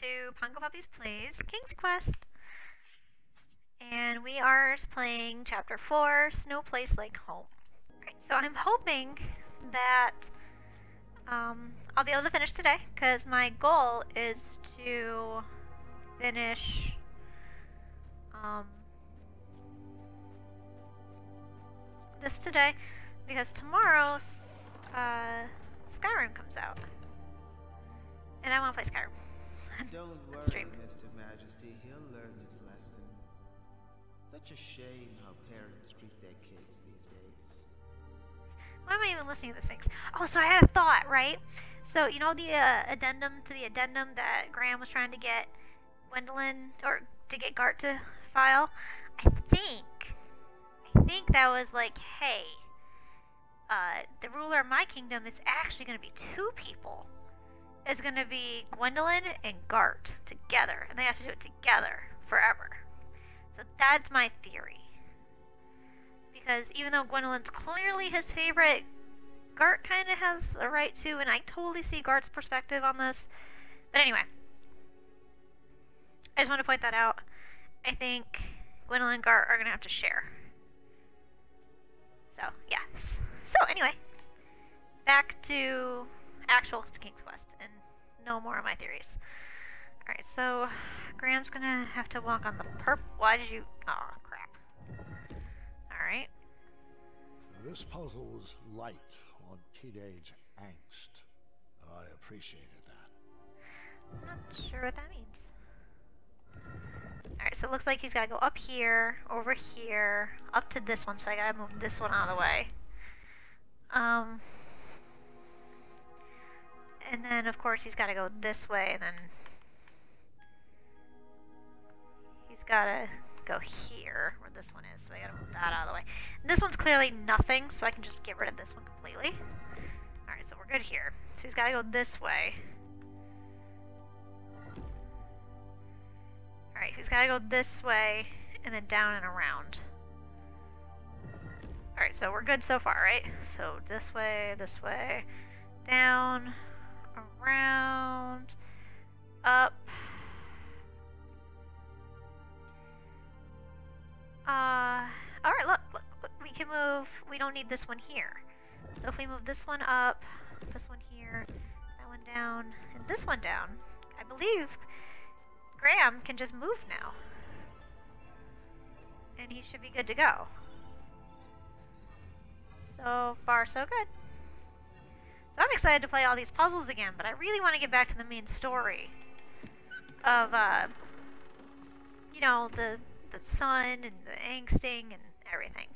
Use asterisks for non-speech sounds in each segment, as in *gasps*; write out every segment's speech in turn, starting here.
to Pongo Puppies Plays King's Quest. And we are playing Chapter 4 No Place Like Home. Right, so I'm hoping that um, I'll be able to finish today because my goal is to finish um, this today because tomorrow uh, Skyrim comes out. And I want to play Skyrim. Don't worry, stream. Mr. Majesty. He'll learn his lesson. Such a shame how parents treat their kids these days. Why am I even listening to this mix? Oh, so I had a thought, right? So, you know the uh, addendum to the addendum that Graham was trying to get Gwendolyn, or to get Gart to file? I think, I think that was like, hey, uh, the ruler of my kingdom is actually going to be two people. It's going to be Gwendolyn and Gart together, and they have to do it together forever. So that's my theory. Because even though Gwendolyn's clearly his favorite, Gart kind of has a right to, and I totally see Gart's perspective on this. But anyway, I just want to point that out. I think Gwendolyn and Gart are going to have to share. So, yeah. So, anyway, back to actual King's Quest no more of my theories. Alright, so Graham's gonna have to walk on the perp. Why did you. Oh, crap. Alright. This puzzle was light on teenage angst, and I appreciated that. Not sure what that means. Alright, so it looks like he's gotta go up here, over here, up to this one, so I gotta move this one out of the way. Um. And then, of course, he's gotta go this way, and then. He's gotta go here, where this one is, so I gotta move that out of the way. And this one's clearly nothing, so I can just get rid of this one completely. Alright, so we're good here. So he's gotta go this way. Alright, he's gotta go this way, and then down and around. Alright, so we're good so far, right? So this way, this way, down, around, up. Uh, alright, look, look, look, we can move, we don't need this one here. So if we move this one up, this one here, that one down, and this one down, I believe Graham can just move now. And he should be good to go. So far, so good. So I'm excited to play all these puzzles again, but I really want to get back to the main story of, uh, you know, the the sun and the angsting and everything.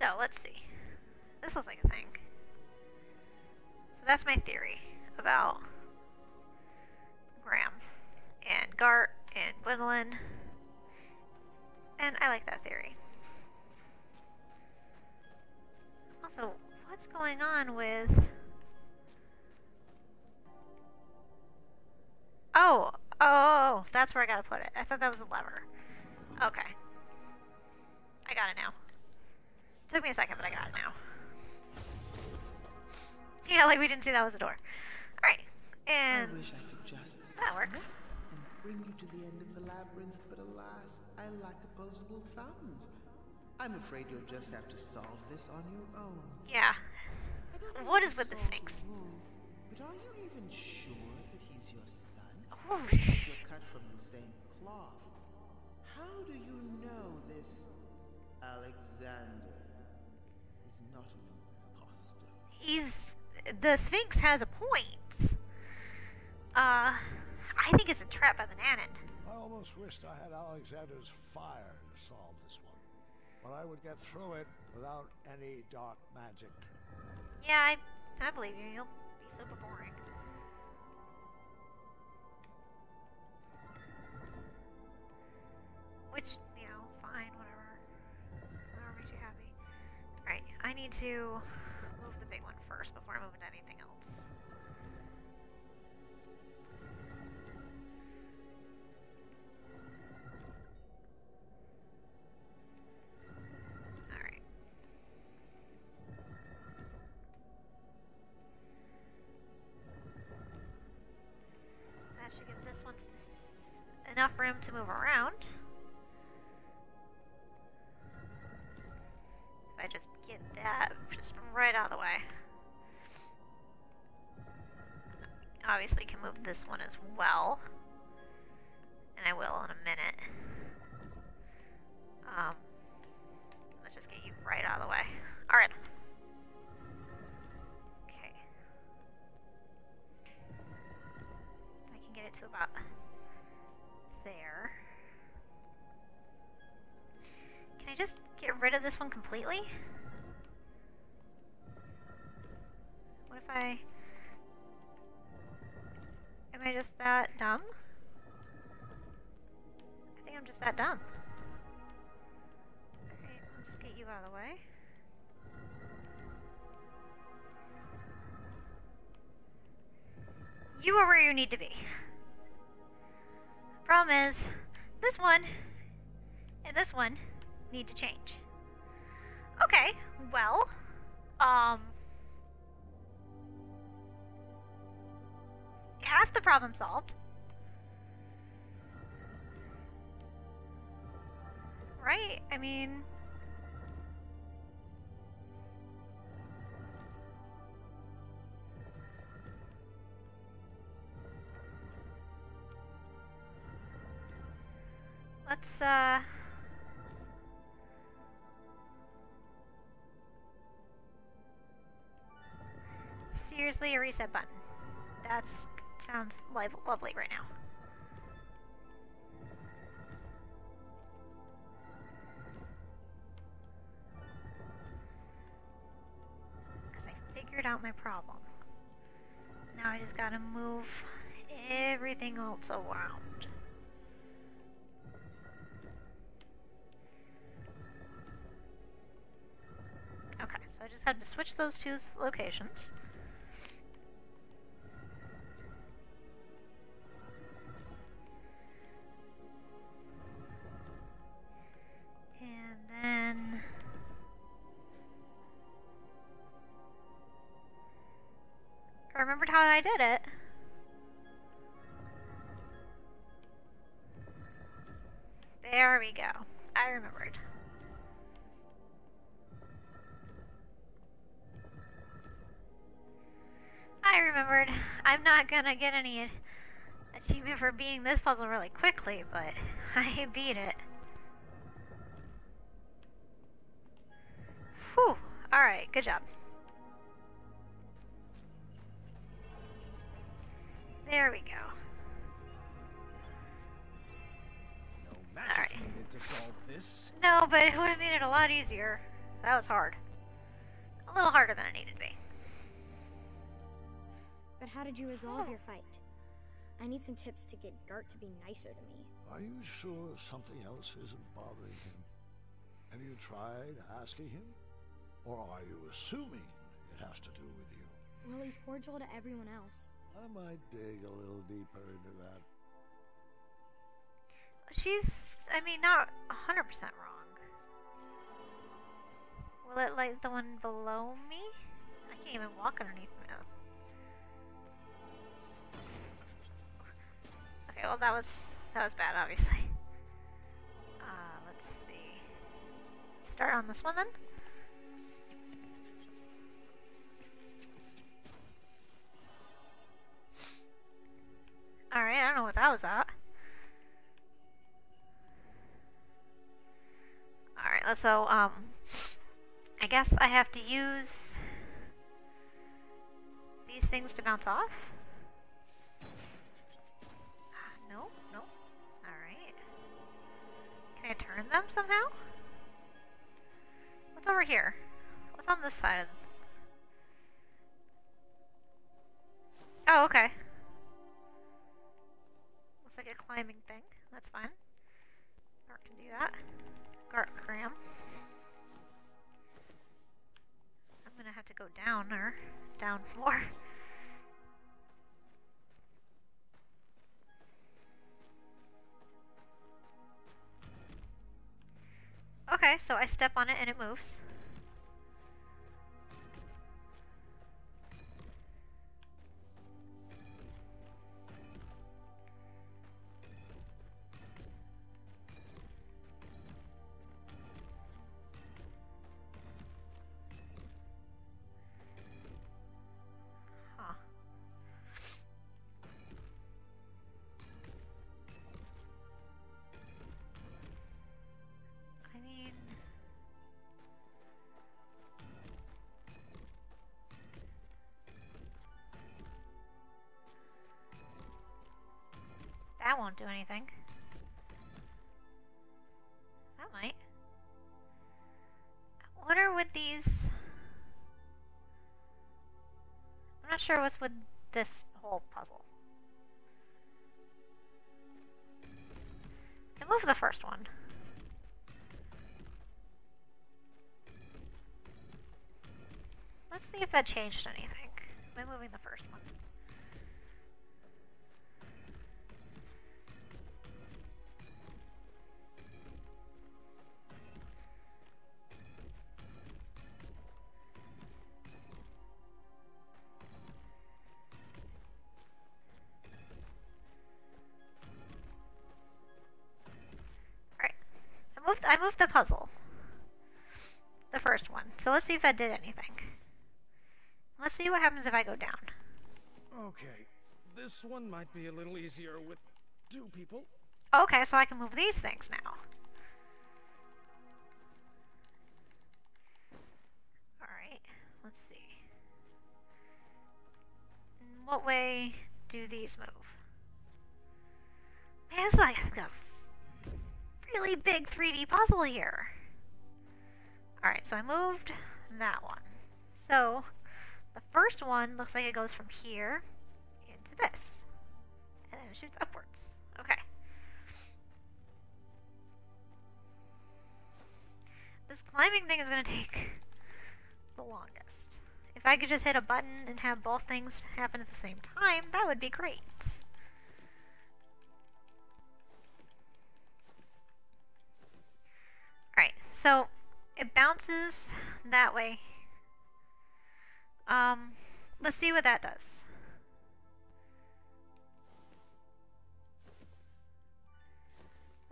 So let's see. This looks like a thing. So that's my theory about Graham and Gart and Gwendolyn. And I like that theory. Also, what's going on with. Oh, oh, oh, oh, that's where I gotta put it. I thought that was a lever. Okay. I got it now. Took me a second, but I got it now. Yeah, like we didn't see that was a door. Alright. And I wish I could just that works. and bring you to the end of the labyrinth, but alas, I lack opposable thumbs. I'm afraid you'll just have to solve this on your own. yeah. What is with the Sphinx? But are you even sure that he's your son? Oh, You're cut from the same cloth. How do you know this Alexander is not an impostor? he's the Sphinx has a point. Uh, I think it's a trap by the Nanon. Almost wished I had Alexander's fire to solve this one, but I would get through it without any dark magic. Yeah, I, I believe you. You'll be super boring. Which, you know, fine, whatever. Whatever makes you happy. Alright, I need to move the big one first before I move into anything else. Move this one as well. And I will in a minute. Um, let's just get you right out of the way. Alright. Okay. I can get it to about there. Can I just get rid of this one completely? Are where you need to be. Problem is, this one and this one need to change. Okay, well, um, half the problem solved. Right? I mean, let's, uh, seriously, a reset button. That sounds live, lovely right now. Because I figured out my problem. Now I just gotta move everything else around. I just had to switch those two locations. And then I remembered how I did it. Not gonna get any achievement for beating this puzzle really quickly, but *laughs* I beat it. Whew. Alright, good job. There we go. No Alright. needed to solve this. No, but it would have made it a lot easier. That was hard. A little harder than I needed. But how did you resolve your fight? I need some tips to get Gart to be nicer to me. Are you sure something else isn't bothering him? Have you tried asking him? Or are you assuming it has to do with you? Well, he's cordial to everyone else. I might dig a little deeper into that. She's, I mean, not 100% wrong. Will it light the one below me? I can't even walk underneath well that was that was bad, obviously. Uh, let's see. Start on this one then. All right, I don't know what that was at. All right, so um, I guess I have to use these things to bounce off. I turn them somehow? What's over here? What's on this side? Oh, okay. Looks like a climbing thing. That's fine. Gart can do that. Gart cram. I'm gonna have to go down or down more. *laughs* Okay, so I step on it and it moves. Do anything. That might. What are with these? I'm not sure what's with this whole puzzle. I move the first one. Let's see if that changed anything by moving the first one. I moved the puzzle. The first one. So let's see if that did anything. Let's see what happens if I go down. Okay, this one might be a little easier with two people. Okay, so I can move these things now. Alright, let's see. In what way do these move? Man, it's like a really big 3D puzzle here. Alright, so I moved that one. So, the first one looks like it goes from here into this. And then it shoots upwards. Okay. This climbing thing is going to take the longest. If I could just hit a button and have both things happen at the same time, that would be great. Alright, so it bounces that way. Um, let's see what that does.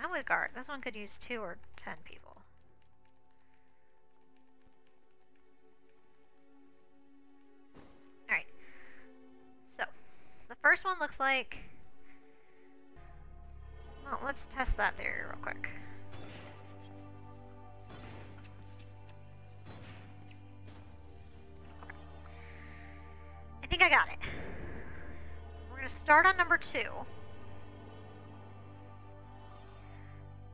I'm with Gart. This one could use two or ten people. Alright. So, the first one looks like... Well, let's test that theory real quick. Think I got it. We're going to start on number two.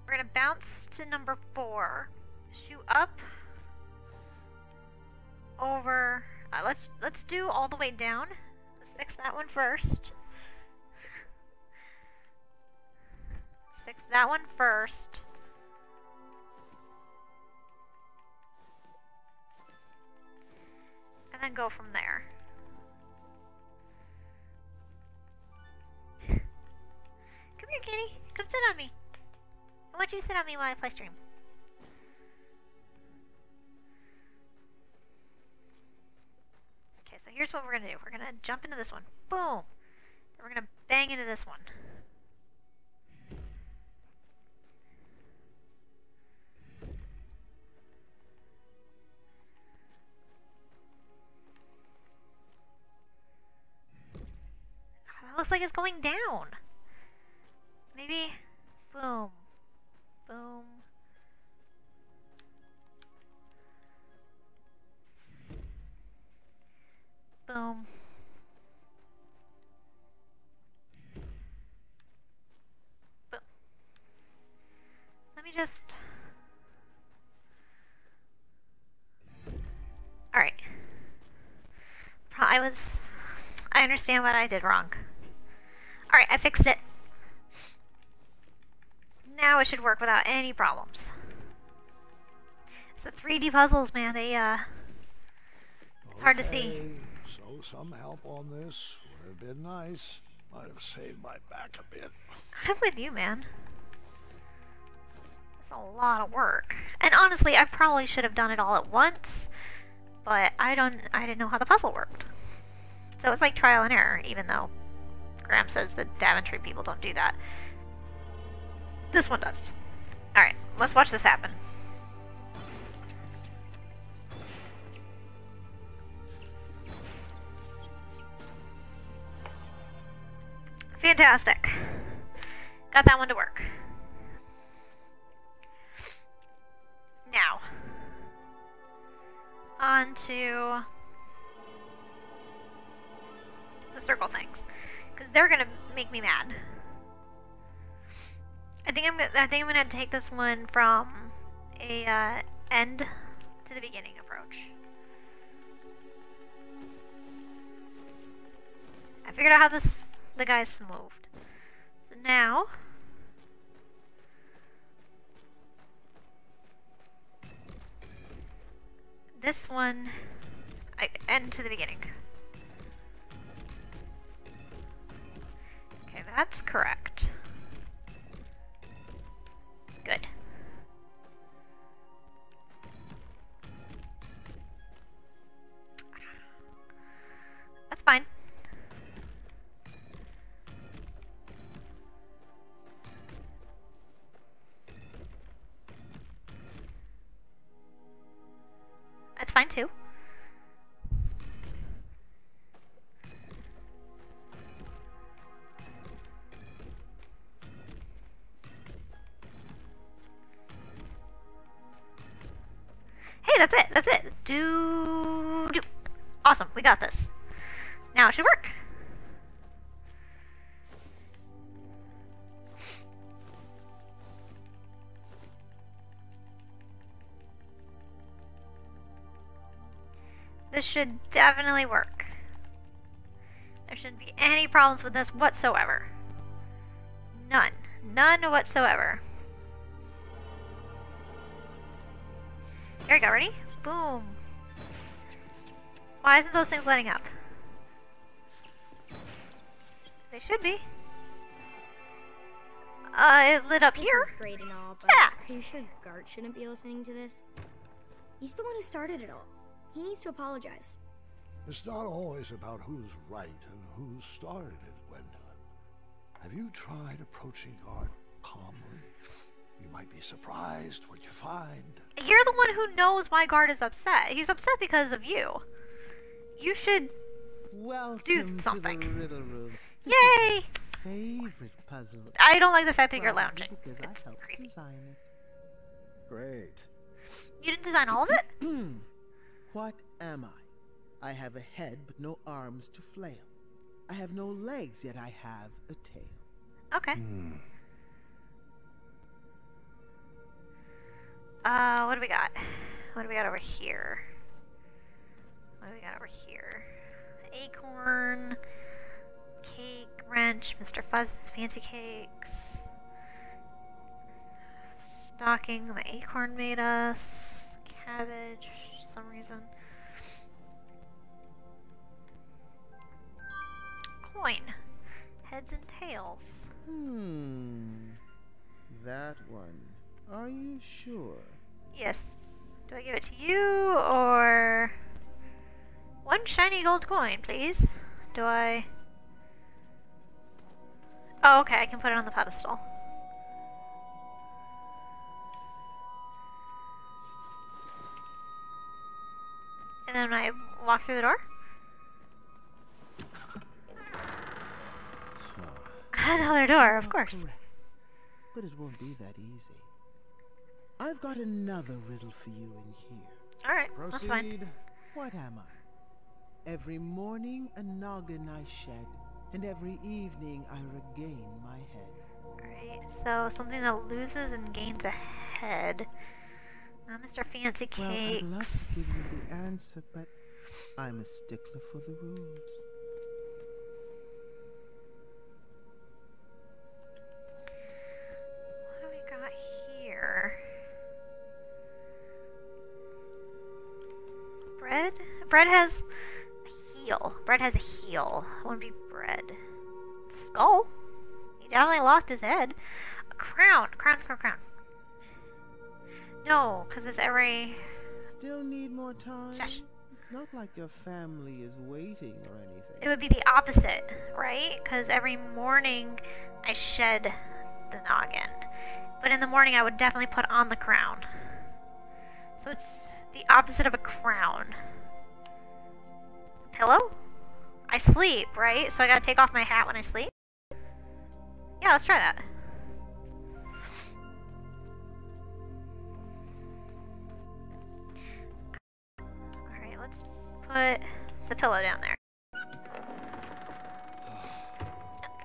We're going to bounce to number four. Shoot up. Over. Uh, let's let's do all the way down. Let's fix that one first. Let's fix that one first. And then go from there. Kitty. Come sit on me. I want you to sit on me while I play stream. Okay, so here's what we're gonna do. We're gonna jump into this one. Boom! We're gonna bang into this one. Ah, looks like it's going down. Maybe. Boom. Boom. Boom. Boom. Let me just. Alright. I was. I understand what I did wrong. Alright, I fixed it. Now it should work without any problems. It's the 3D puzzles, man. They, uh. It's hard to see. So some help on this would have been nice. Might have saved my back a bit. I'm with you, man. It's a lot of work. And honestly, I probably should have done it all at once, but I don't I didn't know how the puzzle worked. So it's like trial and error, even though Graham says that Daventry people don't do that. This one does. Alright, let's watch this happen. Fantastic. Got that one to work. Now, on to the circle things. Because they're going to make me mad. I think I'm. I think I'm gonna take this one from a uh, end to the beginning approach. I figured out how this the guys moved. So now. This one, I end to the beginning. Okay, that's correct. Definitely work. There shouldn't be any problems with this whatsoever. None. None whatsoever. Here we go, ready? Boom. Why isn't those things lighting up? They should be. Uh, it lit up This here. is great and all, but Yeah. are you sure Gart shouldn't be listening to this? He's the one who started it all. He needs to apologize. It's not always about who's right and who started it, Gwendolyn. Have you tried approaching Gart calmly? You might be surprised what you find. You're the one who knows why Gart is upset. He's upset because of you. You should. Welcome to something. the riddle room. This Yay! is favorite puzzle. I don't like the fact that you're lounging. Because It's I helped creepy. design it. Great. You didn't design all of it? Hmm. What am I? I have a head but no arms to flail. I have no legs yet I have a tail. Okay. Hmm. Uh, what do we got? What do we got over here? What do we got over here? Acorn, cake, wrench, Mr. Fuzz's fancy cakes, stocking the acorn made us, cabbage, for some reason. Coin, heads and tails. Hmm. That one. Are you sure? Yes. Do I give it to you or one shiny gold coin, please? Do I? Oh, okay. I can put it on the pedestal. And then I walk through the door. Another door, of course. correct. But it won't be that easy. I've got another riddle for you in here. All right, that's fine. What am I? Every morning a noggin I shed, and every evening I regain my head. Alright, so something that loses and gains a head. Uh, Not Mr. Fancy Well, I'd love to give you the answer, but I'm a stickler for the rules. Bread? Bread has a heel. Bread has a heel. It wouldn't be bread. Skull? He definitely lost his head. A crown. Crown, crown, crown. No, because it's every. Still need more time? Shush. It's not like your family is waiting or anything. It would be the opposite, right? Because every morning I shed the noggin. But in the morning I would definitely put on the crown. So it's the opposite of a crown. Pillow? I sleep, right? So I gotta take off my hat when I sleep? Yeah, let's try that. Alright, let's put the pillow down there.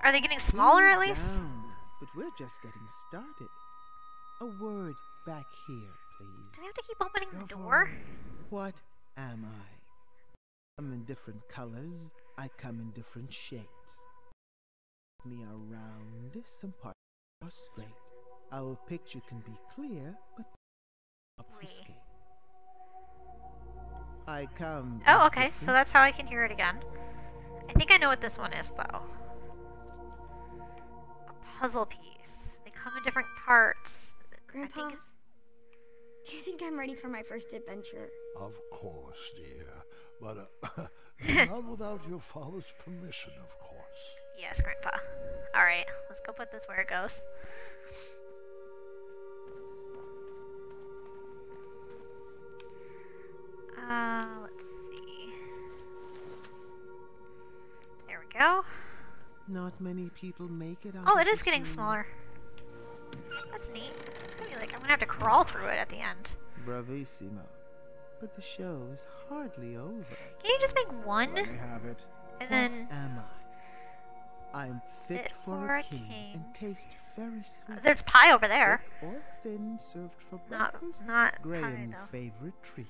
Are they getting smaller at least? down, but but we're just getting started. A word back here, Do we have to keep opening Go the door? What am I? I'm in different colors. I come in different shapes. Me are round, some parts are straight. Our picture can be clear, but obfuscate. I come. Oh, okay. So that's how I can hear it again. I think I know what this one is, though. A puzzle piece. They come in different parts. I Grandpa, think it's- do you think I'm ready for my first adventure? Of course, dear. But uh, *laughs* not without your father's permission, of course. Yes, Grandpa. Alright, let's go put this where it goes. Uh, let's see. There we go. Not many people make it out. Oh, of it is getting room. smaller. That's neat. It's gonna be like I'm gonna have to crawl through it at the end. Bravissimo. But the show is hardly over. Can you just make one Let me have it. and What then am I? I'm fit, for, for a king, king. and taste very sweet. there's pie over there. Or thin, served for Not breakfast. not pie Graham's though. favorite treat.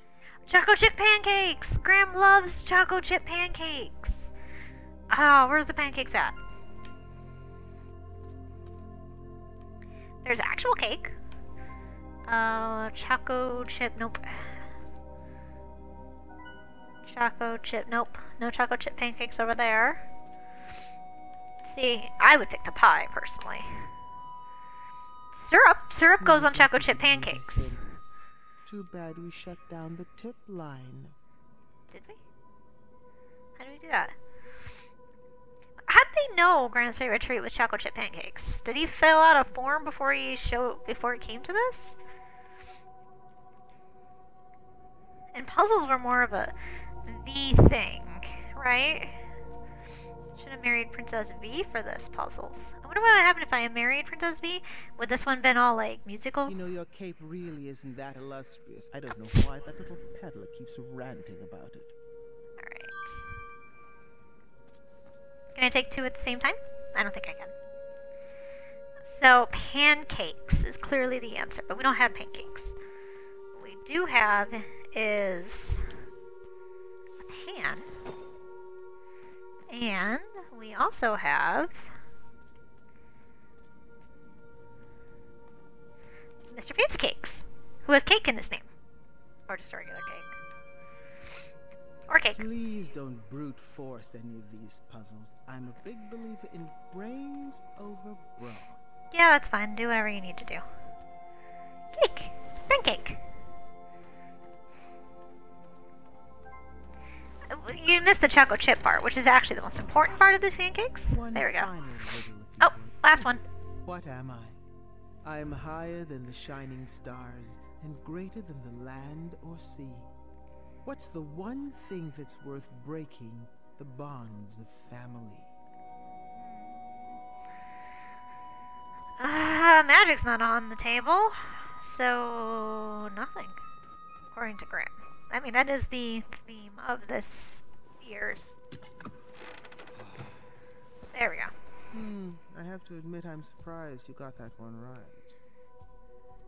Choco chip pancakes. Graham loves choco chip pancakes. Oh, where's the pancakes at? There's actual cake. Uh, choco chip. Nope. Choco chip. Nope. No choco chip pancakes over there. See, I would pick the pie personally. Syrup. Syrup goes on choco chip you could use a pancakes. Too bad we shut down the tip line. Did we? How do we do that? They know Graham's favorite treat was chocolate chip pancakes? Did he fill out a form before he show before it came to this? And puzzles were more of a V thing, right? Should have married Princess V for this puzzle. I wonder what would happen if I had married Princess V. Would this one been all like musical? You know, your cape really isn't that illustrious. I don't know why that little peddler keeps ranting about it. Alright. Can I take two at the same time? I don't think I can. So, pancakes is clearly the answer, but we don't have pancakes. What we do have is a pan. And we also have Mr. Fancy Cakes, who has cake in his name. Or just a regular cake. Or cake. Please don't brute force any of these puzzles. I'm a big believer in brains over brawn. Yeah, that's fine. Do whatever you need to do. Cake. Pancake. You missed the chocolate chip part, which is actually the most important part of these pancakes. One There we go. final riddle, if you Oh, last one. What am I? I am higher than the shining stars and greater than the land or sea. What's the one thing that's worth breaking the bonds of family? Uh, magic's not on the table, so nothing, according to Graham. I mean, that is the theme of this year's. There we go. Hmm, I have to admit I'm surprised you got that one right.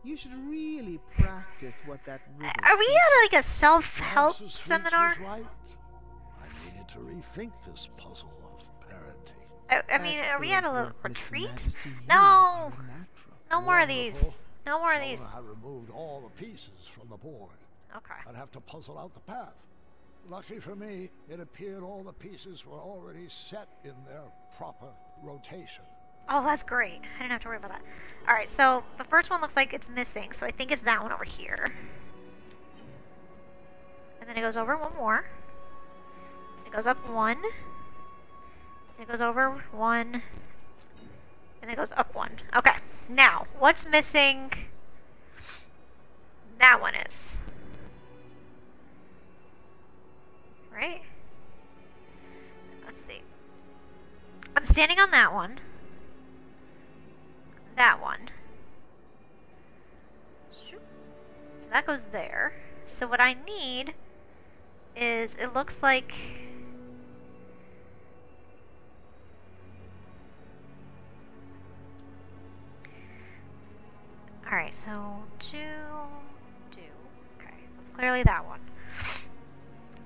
You should really practice what that riddle Are we at like a self-help Perhaps the Sphinx seminar? right. I needed to rethink this puzzle of parenting. I, I mean, are we at a little retreat? Majesty. No. No more of these. No more of these. only I removed all the pieces from the board. Okay. I'd have to puzzle out the path. Lucky for me, it appeared all the pieces were already set in their proper rotation. Oh, that's great. I didn't have to worry about that. Alright, so the first one looks like it's missing, so I think it's that one over here. And then it goes over one more. It goes up one. It goes over one. And it goes up one. Okay, now, what's missing? That one is. Right? Let's see. I'm standing on that one. That one. So that goes there. So what I need is it looks like Alright, so two, two. Okay, that's clearly that one.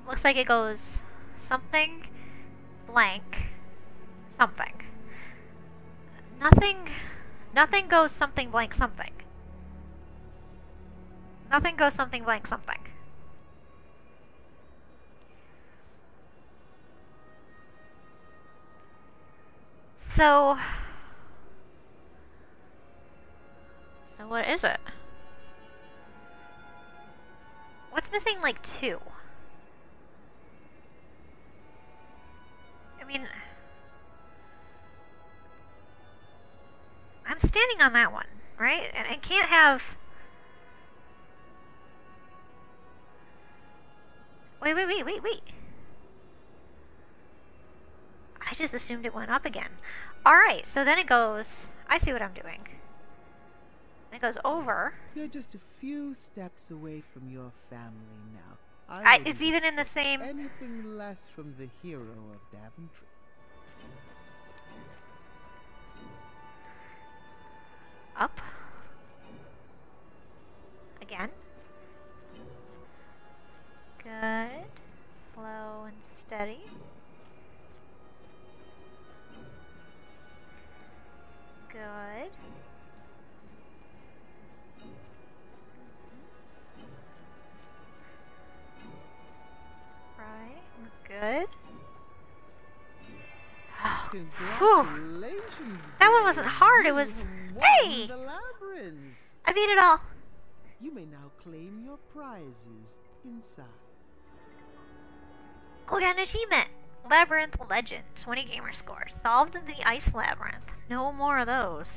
Looks like it goes something, blank, something. Nothing, nothing goes something blank something. Nothing goes something blank something. So, so what is it? What's missing like two? I mean, I'm standing on that one, right? And I can't have. Wait, wait, wait, wait, wait. I just assumed it went up again. Alright, so then it goes. I see what I'm doing. It goes over. You're just a few steps away from your family now. I, I, it's even in the same. Anything less from the hero of Daventry. Up. Again. Good. Slow and steady. Good. Right. Good. *sighs* Congratulations. That one wasn't hard, it was- Hey! The labyrinth. I beat it all. You may now claim your prizes inside. We got an achievement. Labyrinth Legend. 20 gamer score. Solved the ice labyrinth. No more of those.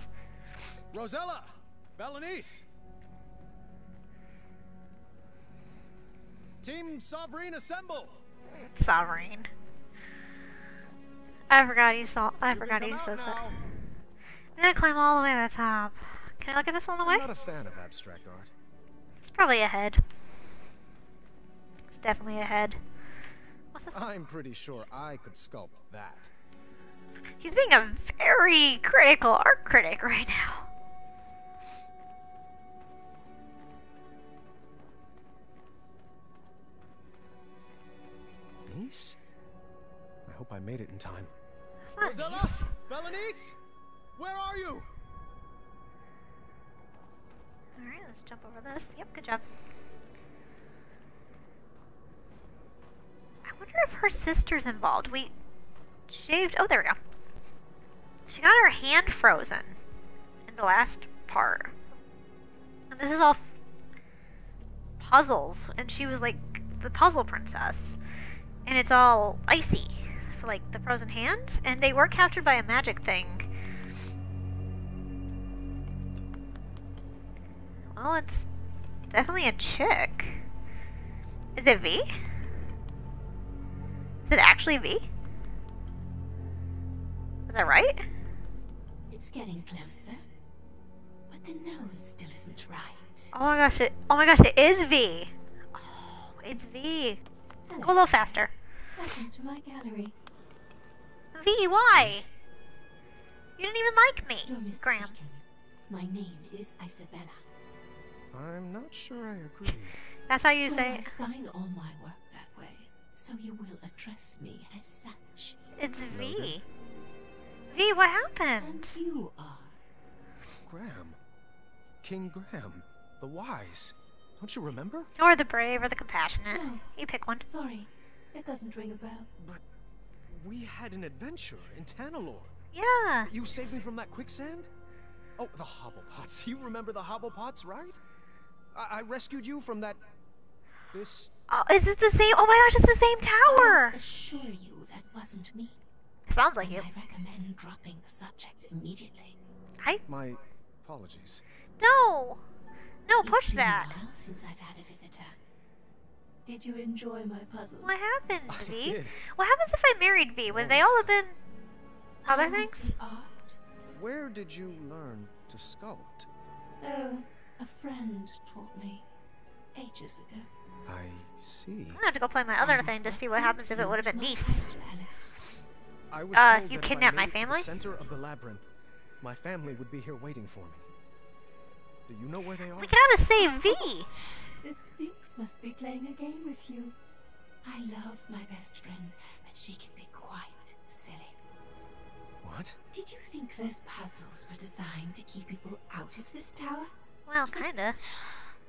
Rosella! Valanice! Team Sovereign assemble! Sovereign. I forgot he saw. I You forgot he come says that. Now. I'm gonna climb all the way to the top. Can I look at this on the way? I'm not a fan of abstract art. It's probably a head. It's definitely a head. What's this? I'm pretty sure I could sculpt that. He's being a very critical art critic right now. Nice? I hope I made it in time. That's not Rosella? nice. Valanice? Where are you? Alright, let's jump over this. Yep, good job. I wonder if her sister's involved. We shaved. Oh, there we go. She got her hand frozen in the last part. And this is all puzzles. And she was like the puzzle princess. And it's all icy for like the frozen hand. And they were captured by a magic thing. Well, it's definitely a chick. Is it V? Is it actually V? Is that right? It's getting closer. But the nose still isn't right. Oh my gosh! It. Oh my gosh! It is V. Oh, it's V. Go a little faster. Welcome to my gallery. V. Why? You didn't even like me, Graham. My name is Icabella. I'm not sure I agree. That's how you well, say I it. sign all my work that way, so you will address me as such. It's V. Noted. V. What happened? And happened? you are. Graham. King Graham. The wise. Don't you remember? Or the brave, or the compassionate. No. You pick one. Sorry, it doesn't ring a bell. But we had an adventure in Tanalor. Yeah. You saved me from that quicksand? Oh, the Hobblepots. *laughs* You remember the Hobblepots, right? I, I rescued you from that. This. Oh, is it the same? Oh my gosh! It's the same tower. I assure you that wasn't me. Sounds like and you. I recommend dropping the subject immediately. I My apologies. no. No, It's push been that. a while since I've had a visitor. Did you enjoy my puzzles? What happened, I V? did. What happens if I married V? Would they all have been other And things? The art? Where did you learn to sculpt? Oh, a friend taught me ages ago. I see. I'm gonna have to go play my other thing to see what happens if it would have been My niece. ice. I was Uh, told you that kidnapped my made family? the center of the labyrinth, my family would be here waiting for me. Do you know where they are? We gotta save V. The Sphinx must be playing a game with you. I love my best friend, but she can be quite silly. What? Did you think those puzzles were designed to keep people out of this tower? Well, kinda.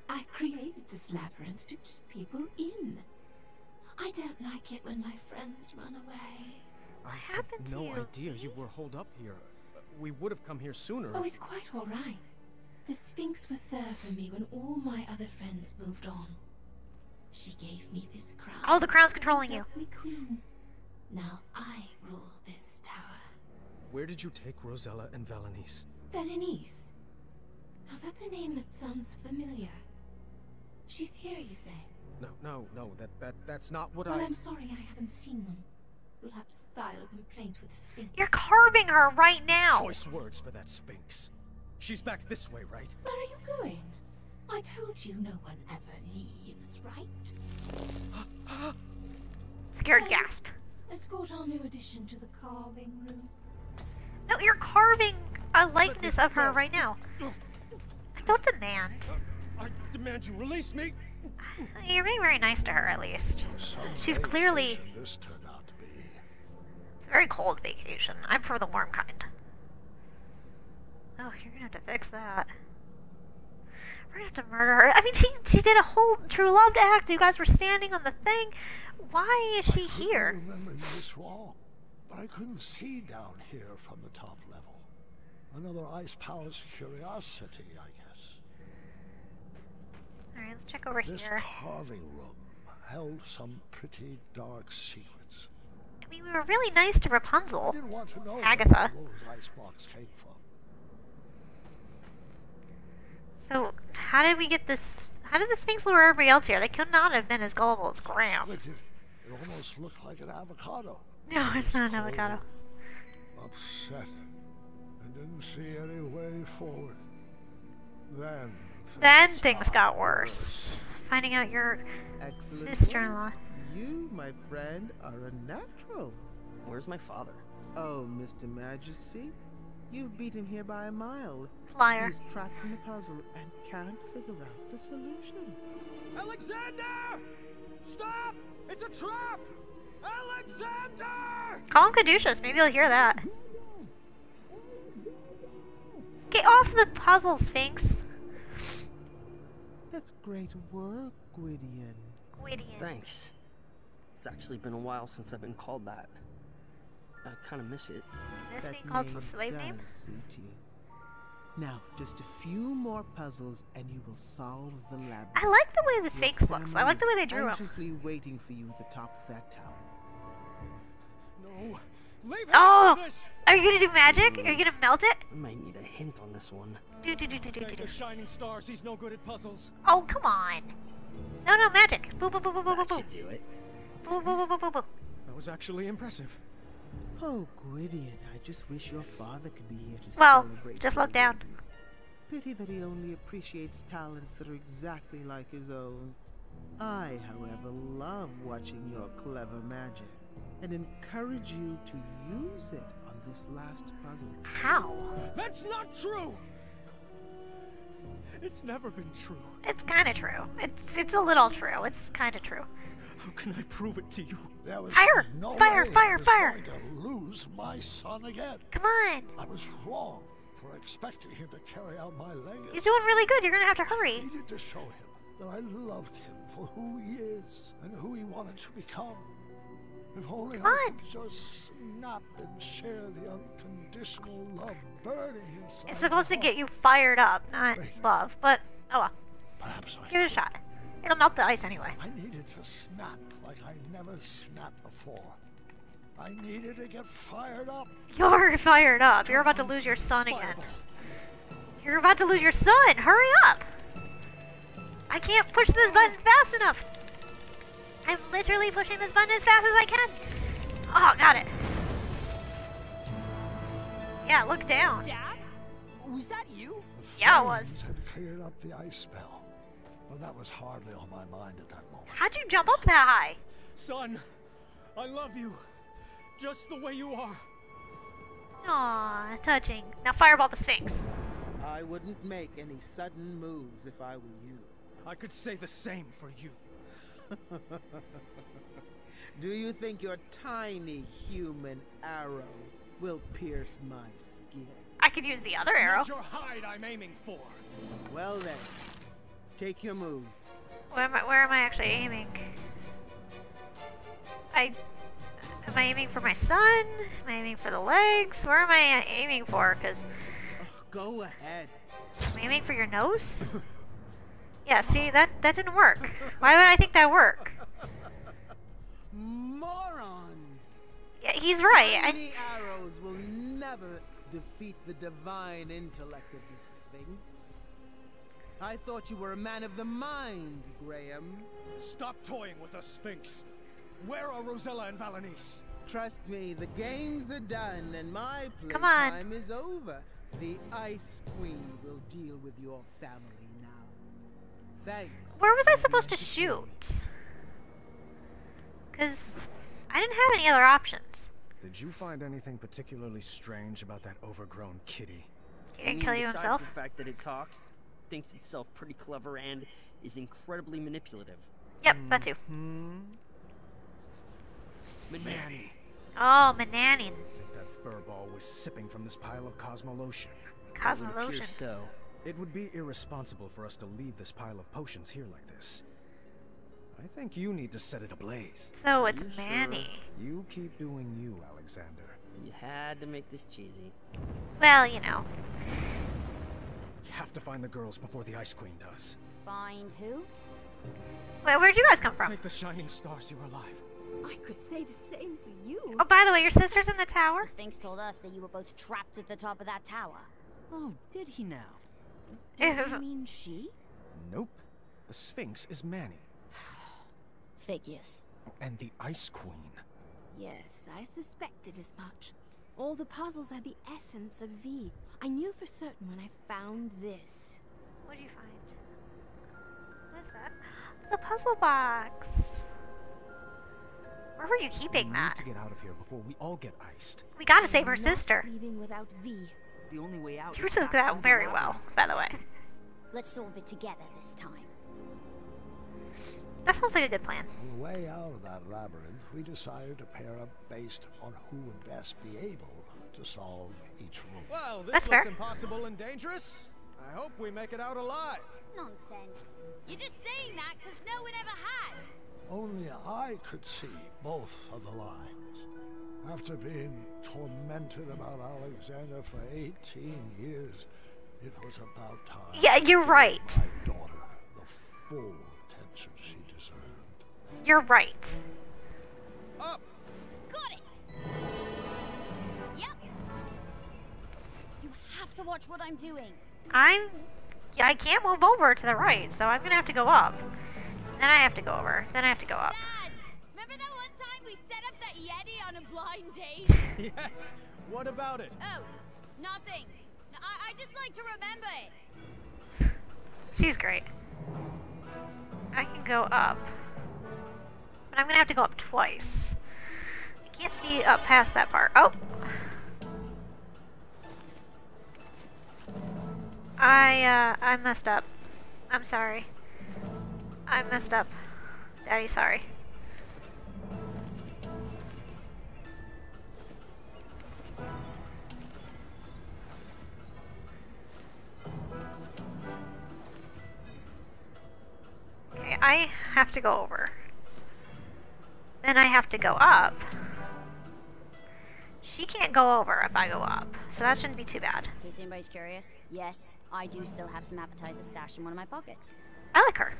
I created this labyrinth to keep people in. I don't like it when my friends run away. I happened had to no you? idea you were holed up here. Uh, We would have come here sooner. Oh, it's quite all right. The Sphinx was there for me when all my other friends moved on. She gave me this crown. Oh, the crown's controlling you. me queen. Now I rule this tower. Where did you take Rosella and Valanice? Berenice. Now that's a name that sounds familiar. She's here, you say? No, no, no. That that that's not what Well, I. I'm sorry I haven't seen them. You'll have to file a complaint with the Sphinx. You're carving her right now. Choice words for that Sphinx. She's back this way, right? Where are you going? I told you no one ever leaves, right? *gasps* Scared gasp. Escort our new addition to the carving room. No, you're carving a likeness of her right now. Don't demand. Uh, I demand you release me. You're being very nice to her, at least. Some She's clearly- This turned out to be. It's a very cold vacation. I'm for the warm kind. Oh, you're gonna have to fix that. We're gonna have to murder her. I mean, she she did a whole true love act. You guys were standing on the thing. Why is she I here? remembering this wrong, but I couldn't see down here from the top level. Another ice palace curiosity, I guess. All right, let's check over This here. carving room held some pretty dark secrets. I mean, we were really nice to I Rapunzel. didn't want to know Agatha. where those ice blocks came from. So, how did we get this? How did the Sphinx lure everybody else here? They could not have been as gullible as Graham. it, it almost looked like an avocado. No, it's not an avocado. Upset, and didn't see any way forward. Then. Then things got worse. Finding out your Excellent. work. sister-in-law. You, my friend, are a natural. Where's my father? Oh, Mr. Majesty, you've beat him here by a mile. Flyer. He's trapped in a puzzle and can't figure out the solution. Alexander! Stop! It's a trap! Alexander! Call him Caduceus. Maybe he'll hear that. Get off the puzzle, Sphinx. That's great work, Gwydion. Gwydion. Thanks. It's actually been a while since I've been called that. I kind of miss it. This that being called name slave does name? suit you. Now, just a few more puzzles and you will solve the labyrinth. I like the way the Your Sphinx looks. I like the way they drew him. Anxiously waiting for you at the top of that tower. No. Leave him Oh! this! Are you gonna do magic? Are you mm. gonna melt it? I might need a hint on this one. Do do do do do do Thank do. the shining stars, he's no good at puzzles. Oh come on! No no magic! Boo boo boo boo boo boo That boo. should do it. Boo boo boo boo boo boo. That was actually impressive. Oh, Gwydion, I just wish your father could be here to Well, celebrate. just look down. Pity that he only appreciates talents that are exactly like his own. I, however, love watching your clever magic and encourage you to use it on this last puzzle. How? That's not true! It's never been true. It's kind of true. It's it's a little true. It's kind of true. How can I prove it to you? There was Fire! no Fire, way fire, I was fire! going to lose my son again. Come on. I was wrong for expecting him to carry out my legacy. He's doing really good. You're gonna have to hurry. I hurry. needed to show him that I loved him for who he is and who he wanted to become. If only Come I on. could just snap and share the unconditional love burning inside. It's supposed to get you fired up, not Wait. love. But oh well. Perhaps I Give it a shot. It'll melt the ice anyway. I needed to snap like I never snapped before. I needed to get fired up. You're fired up. You're about to lose your son again. You're about to lose your son. Hurry up. I can't push this button fast enough. I'm literally pushing this button as fast as I can. Oh, got it. Yeah, look down. Dad? Was that you? The Yeah, it was. flames had cleared up the ice spell, but that was hardly on my mind at that moment. How'd you jump up that high? Son, I love you. Just the way you are. Aw, touching. Now fireball the Sphinx. I I wouldn't make any sudden moves if I were you. I could say the same for you. *laughs* Do you think your tiny human arrow will pierce my skin? I could use the other It's arrow. Not your hide I'm aiming for. Well then, take your move. Where am I, where am I actually aiming? I am I aiming for my son? Am I aiming for the legs? Where am I aiming for? Cause Oh, go ahead. am I aiming for your nose? *laughs* Yeah. See that that didn't work. Why would I think that work? Morons! Yeah, he's right. I, arrows will never defeat the divine intellect of the Sphinx. I thought you were a man of the mind, Graham. Stop toying with the Sphinx. Where are Rosella and Valanice? Trust me, the games are done and my Come on. playtime is over. The Ice Queen will deal with your family now. Thanks. Where was I supposed to shoot? Cause I didn't have any other options. Did you find anything particularly strange about that overgrown kitty? He didn't kill you besides himself. the fact that it talks, thinks itself pretty clever, and is incredibly manipulative. Yep, that too. Hmm. Manani. Oh, Mananning. I think that furball was sipping from this pile of Cosmolotion. It would Cosmolotion. so. It would be irresponsible for us to leave this pile of potions here like this. I think you need to set it ablaze. So it's You sure? Manny. You keep doing you, Alexander. You had to make this cheesy. Well, you know. You have to find the girls before the Ice Queen does. Find who? Wait, where'd you guys come from? Thank the shining stars you're alive. I could say the same for you. Oh, by the way, your sister's in the tower. The Sphinx told us that you were both trapped at the top of that tower. Oh, did he now? Did Ew. you mean she? Nope. The Sphinx is Manny. *sighs* Figures. Oh, and the Ice Queen. Yes, I suspected as much. All the puzzles had the essence of V. I knew for certain when I found this. What'd you find? What is that? It's a puzzle box. Where were you keeping we that? need to get out of here before we all get iced. We gotta save her I'm not sister. Leaving without V. The only way out. You took that through very well, by the way. Let's solve it together this time. That sounds like a good plan. On the way out of that labyrinth, we decided to pair up based on who would best be able to solve each room. Well, this That's looks fair. impossible and dangerous. I hope we make it out alive. Nonsense. You're just saying that because no one ever has. Only I could see both of the lines. After being tormented about Alexander for 18 years, it was about time. Yeah, you're right. My daughter the full attention she deserved. You're right. Up! Got it! Yep. You have to watch what I'm doing. I'm. Yeah, I can't move over to the right, so I'm gonna have to go up. Then I have to go over. Then I have to go up. Dad, we set up that Yeti on a blind date? *laughs* Yes! What about it? oh, nothing. I, I just like to remember it. She's great. I can go up. But I'm gonna have to go up twice. I can't see up past that part. Oh! I, uh, I messed up. I'm sorry. I messed up. Daddy, sorry. I have to go over. Then I have to go up. She can't go over if I go up, so that shouldn't be too bad. In case anybody's curious, yes, I do still have some appetizers stashed in one of my pockets. I like her.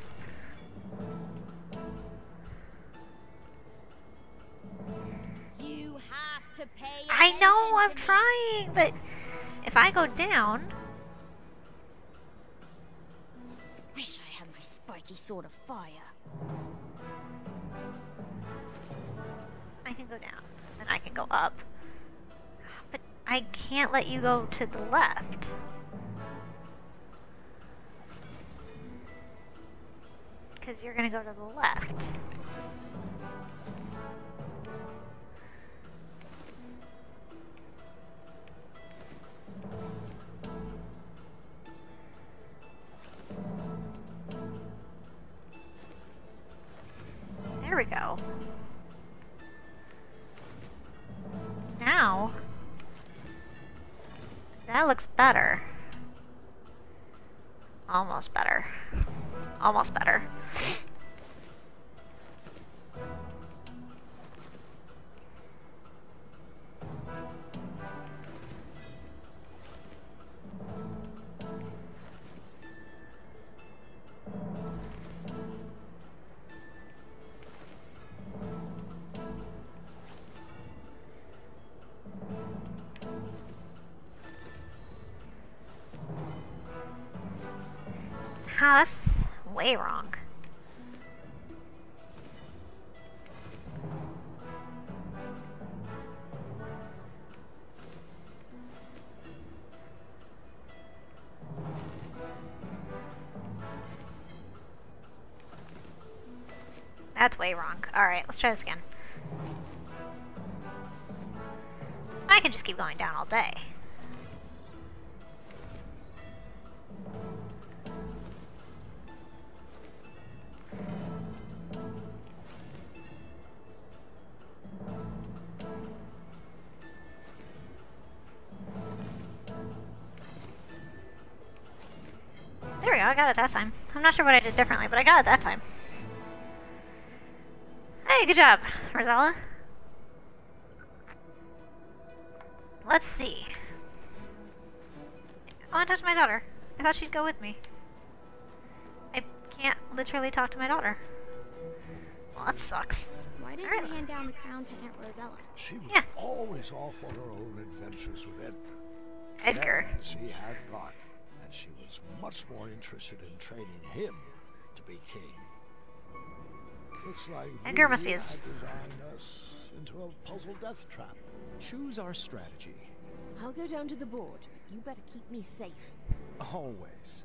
You have to pay I know, I'm trying, but if I go down, Wish I had spiky sword of fire. I can go down. and I can go up. But I can't let you go to the left. Because you're to go to the left. Looks better. Almost better. Almost better. Way wrong. Alright, let's try this again. I can just keep going down all day. There we go, I got it that time. I'm not sure what I did differently, but I got it that good job, Rosella. Let's see. I want to talk to my daughter. I thought she'd go with me. I can't literally talk to my daughter. Well, that sucks. Why didn't Alright. you hand down the crown to Aunt Rosella? She was Yeah. always off on her own adventures with Edgar. Edgar. And she had not, and she was much more interested in training him to be king. Looks like Edgar must be his- designed us into a puzzle death trap. Choose our strategy. I'll go down to the board. You better keep me safe. Always.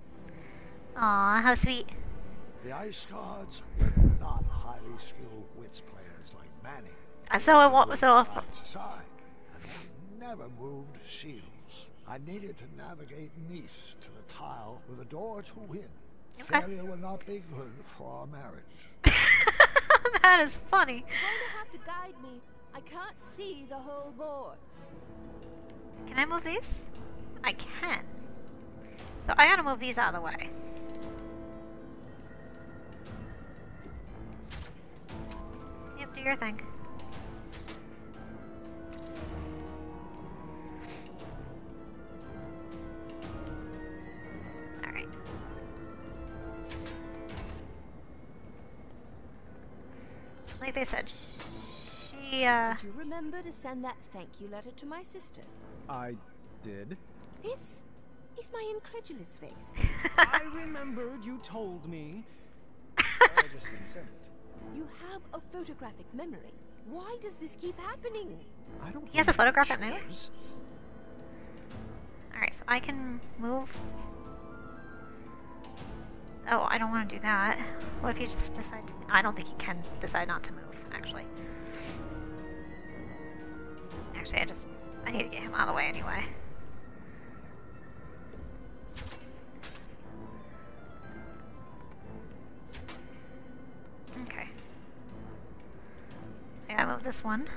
Aw, how sweet. The Ice Guards were not highly skilled wits players like Manny. Uh, So I want. Moved So side side, and never moved shields. I needed to navigate Nice to the tile with a door to win. Okay. Failure will not be good for our marriage. *laughs* that is funny. You're going to have to guide me. I can't see the whole board. Can I move these? I can. So I gotta move these out of the way. Yep, do your thing. Like they said, she, uh... Did you remember to send that thank you letter to my sister? I did. This is my incredulous face. *laughs* I remembered you told me. *laughs* I just didn't send it. You have a photographic memory. Why does this keep happening? I don't. He has a really photographic memory? Alright, so I can move. Oh, I don't want to do that. What if he just decides? I don't think he can decide not to move, actually. Actually, I just. I need to get him out of the way anyway. Okay. Yeah, I move this one.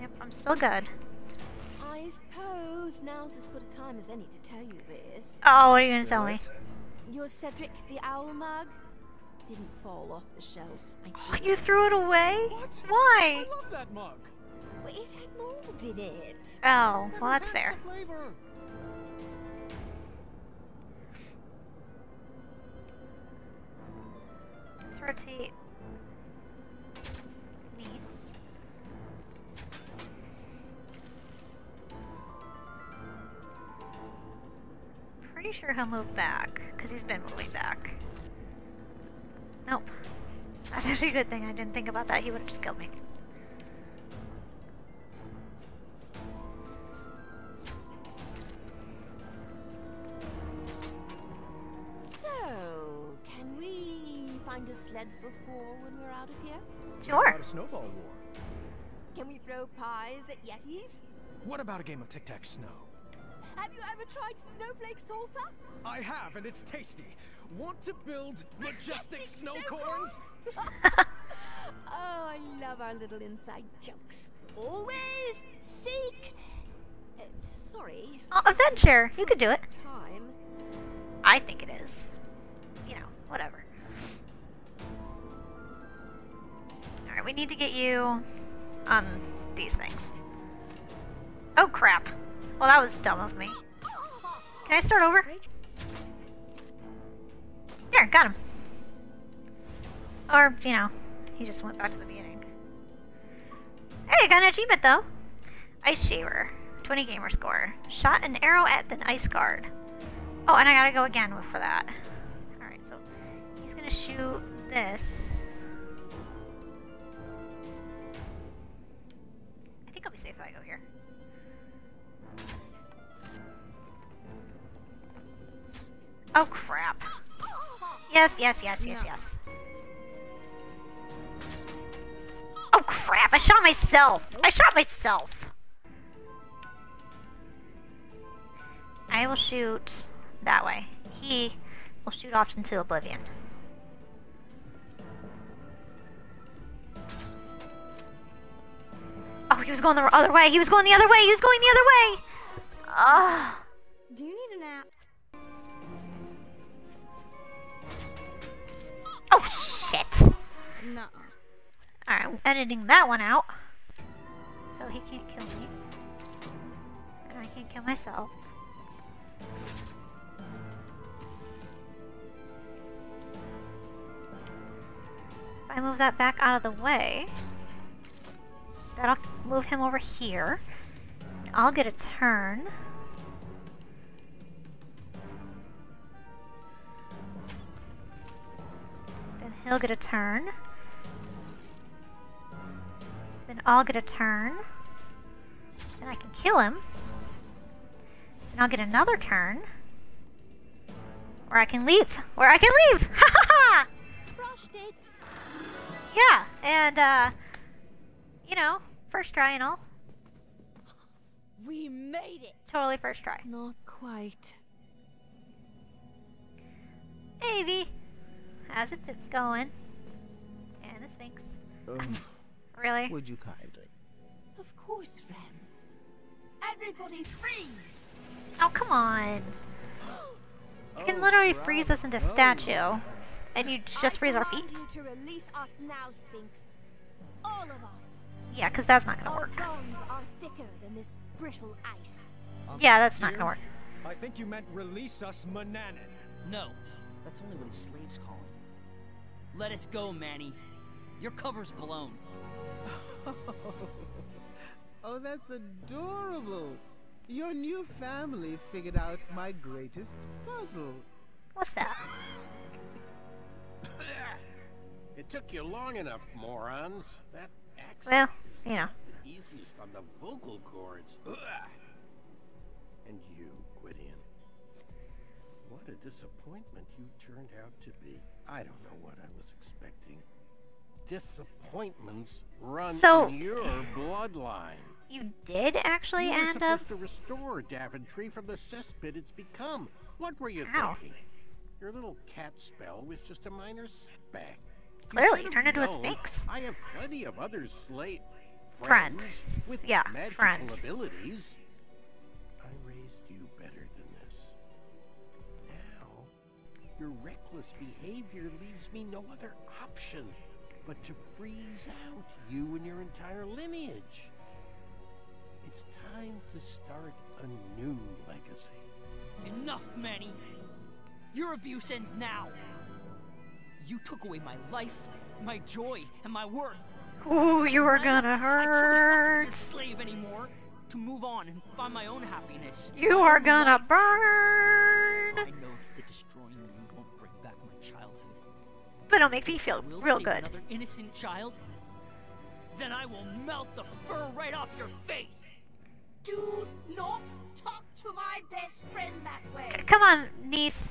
Yep, I'm still good. I suppose now's as good a time as any to tell you this. Oh, what are you gonna tell me? Your Cedric the Owl mug didn't fall off the shelf. I Oh, you threw it away? What? Why? I love that mug. Well, it had mold in it. Oh, Then well, that's fair. the. Let's rotate. Sure he'll move back, because he's been moving back. Nope. That's *laughs* actually a good thing. I didn't think about that. He would have just killed me. So, can we find a sled for four when we're out of here? Sure. about a snowball war? Can we throw pies at Yetis? What about a game of tic tac snow? Have you ever tried snowflake salsa? I have, and it's tasty. Want to build majestic snow corns? *laughs* oh, I love our little inside jokes. Always seek. Uh, sorry. Oh, adventure! You could do it. Time. I think it is. You know, whatever. Alright, we need to get you on these things. Oh crap. Well, that was dumb of me. Can I start over? Here, got him. Or, you know, he just went back to the beginning. Hey, got an achievement though. Ice Shaver. 20 gamer score. Shot an arrow at an ice guard. Oh, and I gotta go again for that. Alright, so he's gonna shoot this. Oh crap. Yes, yes, yes, yes, yes. Oh crap, I shot myself! I shot myself! I will shoot that way. He will shoot off into oblivion. Oh, he was going the other way. He was going the other way. He was going the other way. Ugh. Do you need a nap? Oh, shit. No. Alright, I'm editing that one out. So he can't kill me. And I can't kill myself. If I move that back out of the way, that'll move him over here. I'll get a turn. He'll get a turn. Then I'll get a turn. Then I can kill him. Then I'll get another turn. Or I can leave. Or I can leave! *laughs* Ha ha ha! Yeah, and, uh, you know, first try and all. We made it. Totally first try. Not quite. V. How's it going? And the Sphinx. Um, *laughs* Really? would you kindly? Of course, friend. Everybody freeze! Oh, come on. *gasps* You can Oh, literally bravo. freeze us into Oh, statue. And you just I freeze our feet. you to release us now, Sphinx. All of us. Yeah, because that's not gonna Our work. bones are thicker than this brittle ice. Um, Yeah, that's not gonna work. I think you meant release us, Manannan. No, that's only what his slaves call him. Let us go, Manny. Your cover's blown. *laughs* oh, that's adorable. Your new family figured out my greatest puzzle. What's that? *coughs* It took you long enough, morons. That accent Well, is you know. the easiest on the vocal cords. Ugh. *coughs* And you, Gwydion. What a disappointment you turned out to be. I don't know what I was expecting. Disappointments run So- in your bloodline. You did actually you were end up. supposed to restore Daventry from the cesspit it's become. What were you Ow. thinking? Your little cat spell was just a minor setback. Clearly, have turned into a sphinx. I have plenty of other slate Friends. friends with Yeah, magical friends. abilities. Your reckless behavior leaves me no other option but to freeze out you and your entire lineage. It's time to start a new legacy. Enough, Manny. Your abuse ends now. You took away my life, my joy, and my worth. Ooh, you are gonna left- I chose not to be hurt. your slave anymore. To move on and find my own happiness. You are gonna life. burn. I know that destroying But it'll make me feel Will real good. Another innocent child. Then I will melt the fur right off your face. Do not talk to my best friend that way. Come on, niece.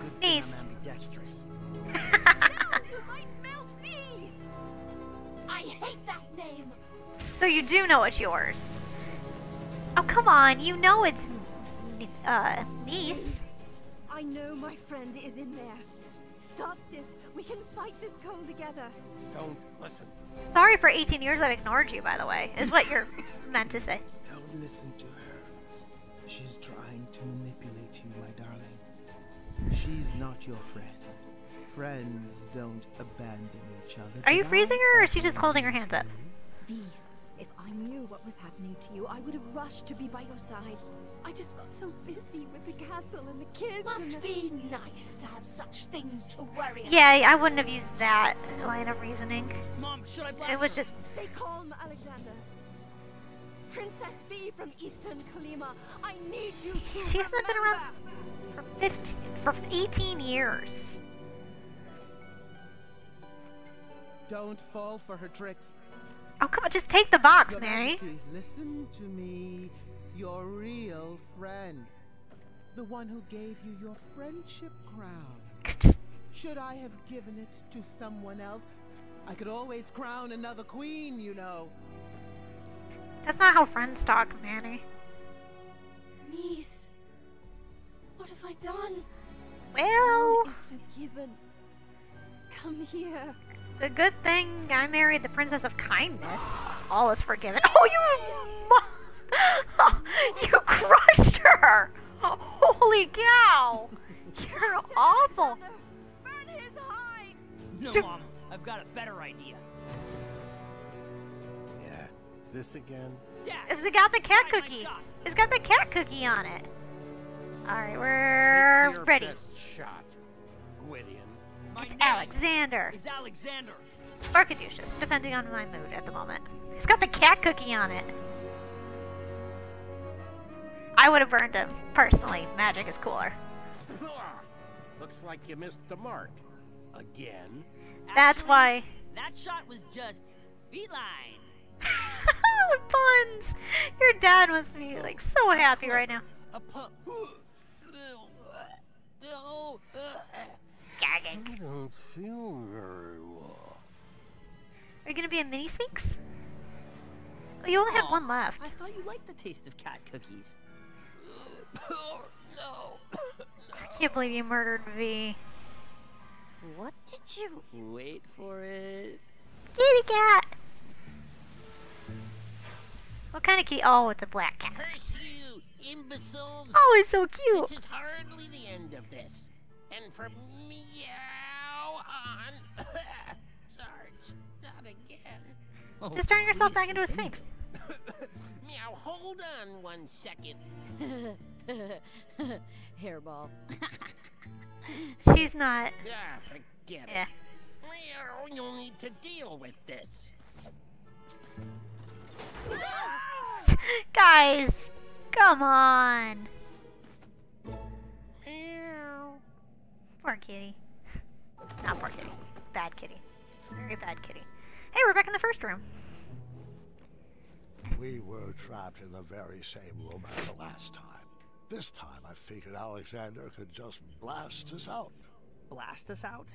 Good Niece. thing I'm ambidextrous. *laughs* You might melt me! I hate that name! So you do know it's yours. Oh, come on. You know it's n- uh niece. I know my friend is in there. Stop this We can fight this cold together. Don't listen. Sorry for 18 years I've ignored you, by the way, is what you're *laughs* meant to say. Don't listen to her. She's trying to manipulate you, my darling. She's not your friend. Friends don't abandon each other. Are you freezing her, or is she just holding her hands up? you? V, if I knew what was happening to you, I would have rushed to be by your side. I just got so busy with the castle and the kids. and Must the... be nice to have such things to worry about. Yeah, I wouldn't have used that line of reasoning. Mom, should I blast It was just. Stay calm, Alexander. Princess B from Eastern Kalima, I need you to She hasn't been around for 15, for 18 years. Don't fall for her tricks. Oh, come on, just take the box, Your Manny. Majesty, listen to me. Your real friend. The one who gave you your friendship crown. *laughs* Should I have given it to someone else? I could always crown another queen, you know. That's not how friends talk, Manny. Niece, what have I done? Well, All is forgiven. Come here. It's a good thing I married the Princess of Kindness. All is forgiven. Oh, you. mo- *laughs* you crushed her! Holy cow! You're awful! Burn his hide! No, Ju- Mom, I've got a better idea. Yeah. This again? Dad, It's got the cat try my cookie. shot. It's got the cat cookie on it. Alright, Take we're your ready. best shot, Gwydion. It's Alexander. Is Alexander. Or Caduceus, depending on my mood at the moment. He's got the cat cookie on it. I would have burned him. Personally, magic is cooler. *laughs* Looks like you missed the mark. Again? That's Actually, why. That shot was just feline. *laughs* Puns! Your dad must be like so happy right now. *laughs* A. Gagging. I don't feel very well. Are you gonna be a mini Sphinx? Oh, you only have Aw, one left. I thought you liked the taste of cat cookies. no. I can't believe you murdered V. What did you? Wait for it. Kitty cat! What kind of kitty? Oh, it's a black cat. Curse you, imbeciles! Oh, it's so cute! This is hardly the end of this. And for meow on. Sarge, *coughs* not again. Oh, Just turn yourself please back into a. Sphinx. *coughs* Meow, hold on one second. *laughs* Hairball. *laughs* She's not. Ah, forget Yeah. it. Meow, you'll need to deal with this. *laughs* Guys, come on. Poor kitty. Not poor kitty. Bad kitty. Very bad kitty. Hey, we're back in the first room. We were trapped in the very same room as the last time. This time I figured Alexander could just blast us out. Blast us out?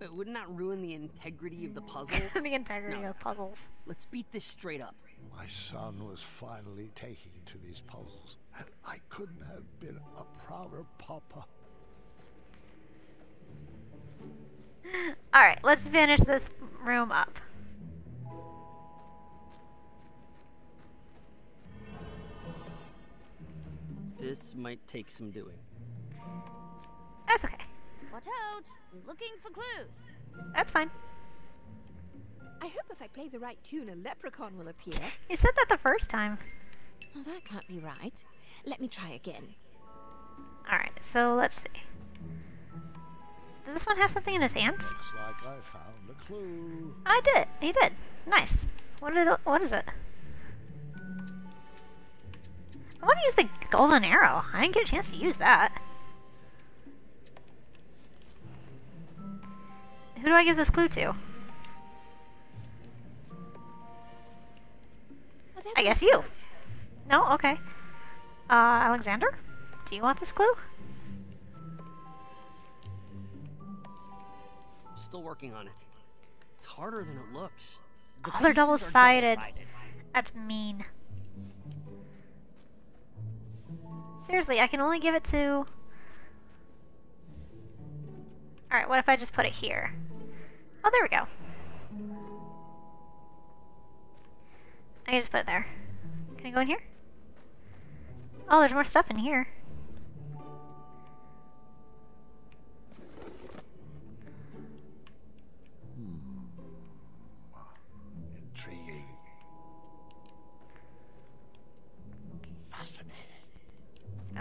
But wouldn't that ruin the integrity of the puzzle? *laughs* the integrity No. of puzzles. Let's beat this straight up. My son was finally taking to these puzzles, and I couldn't have been a prouder papa. Alright, let's finish this room up. This might take some doing. That's okay. Watch out! Looking for clues. That's fine. I hope if I play the right tune, a leprechaun will appear. You said that the first time. Well, that can't be right. Let me try again. Alright, so let's see. Does this one have something in his hand? Looks like I found a clue. I did. He did. Nice. What did it, what is it? I want to use the golden arrow. I didn't get a chance to use that. Who do I give this clue to? I guess you. No? Okay. Uh, Alexander? Do you want this clue? Still working on it. It's harder than it looks. The Oh, they're double-sided. That's mean. Seriously, I can only give it to... Alright, what if I just put it here? Oh, there we go. I can just put it there. Can I go in here? Oh, there's more stuff in here.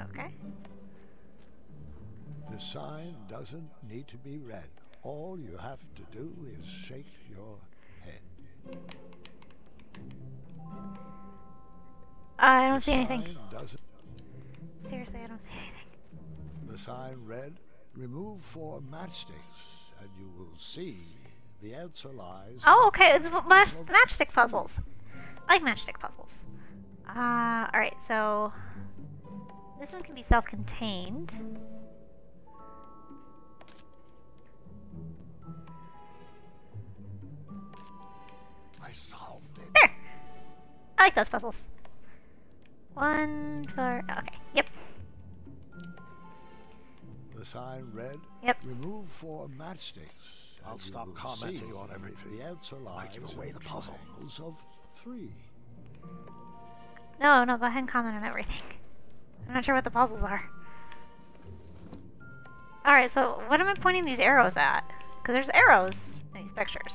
Okay. The sign doesn't need to be read. All you have to do is shake your head. I don't The see anything. doesn't. Seriously, I don't see anything. The sign read, "Remove four matchsticks, and you will see the answer lies." Oh, okay. It's matchstick puzzles. I like matchstick puzzles. Uh, alright, so. This one can be self contained. I solved it. There! I like those puzzles. One for. Okay, yep. The sign read, Yep. "Remove four matchsticks." I'll and you stop commenting see on everything. The answer lies give away in the puzzle. of three. No, no, go ahead and comment on everything. I'm not sure what the puzzles are. Alright, so what am I pointing these arrows at? Because there's arrows in these pictures.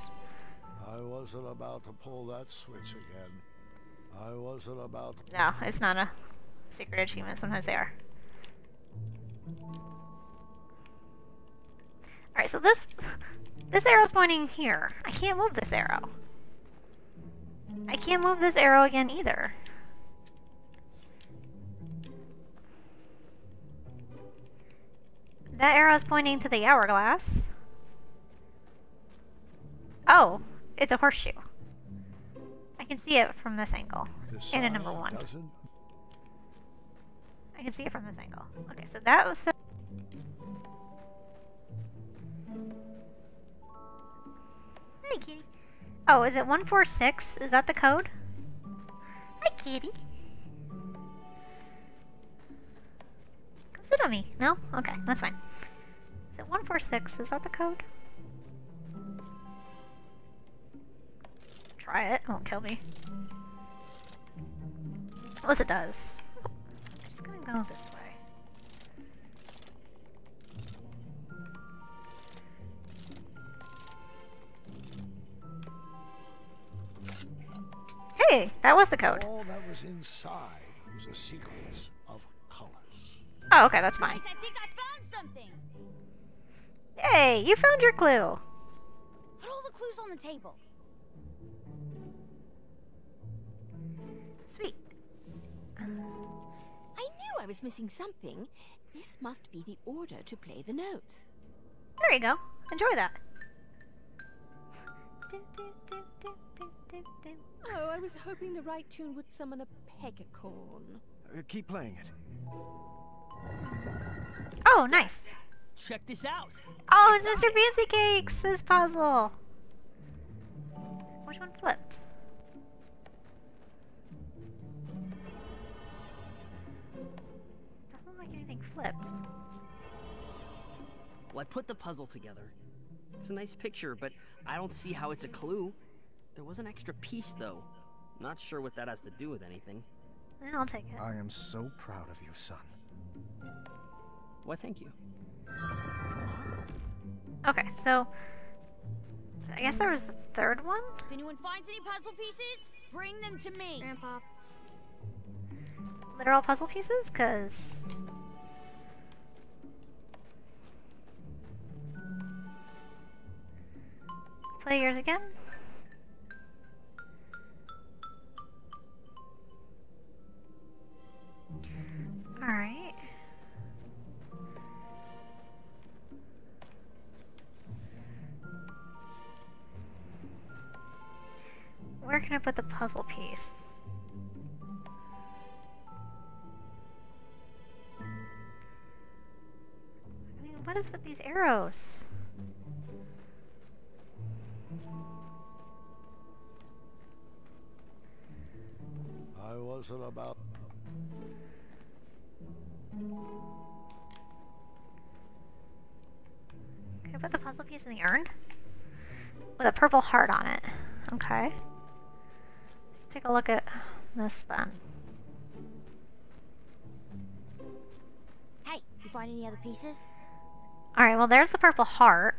I wasn't about to pull that switch again. I wasn't about to. No, it's not a secret achievement. Sometimes they are. Alright, so this *laughs* this arrow's pointing here. I can't move this arrow. I can't move this arrow again either. That arrow's pointing to the hourglass. Oh, it's a horseshoe. I can see it from this angle. And a number one. doesn't I can see it from this angle. Okay, so that was the... Hi, kitty. Oh, is it 146? Is that the code? Hi, kitty. Come on me. No? Okay, that's fine. Is it 146? Is that the code? Try it. It won't kill me. Unless it does. I'm just gonna go oh. this way. Hey, that was the code. All that was inside was a sequence of colors. Oh, okay, that's fine. I think I found something. Yay, you found your clue. Put all the clues on the table. Sweet. I knew I was missing something. This must be the order to play the notes. There you go. Enjoy that. Oh, I was hoping the right tune would summon a pegacorn. Uh, keep playing it. Oh, nice. Check this out. Oh, it's Mr. Fancy Cakes, his puzzle. Which one flipped? Doesn't look like anything flipped. Well, I put the puzzle together. It's a nice picture, but I don't see how it's a clue. There was an extra piece, though. Not sure what that has to do with anything. I'll take it. I am so proud of you, son. Why, thank you. Okay, so I guess there was a third one. If anyone finds any puzzle pieces, bring them to me. Grandpa. Literal puzzle pieces, cause play yours again. All Where can I put the puzzle piece? I mean, what is with these arrows? I wasn't about. Can I put the puzzle piece in the urn? with a purple heart on it. Okay. Let's take a look at this then. Hey, you find any other pieces? Alright, well, there's the purple heart.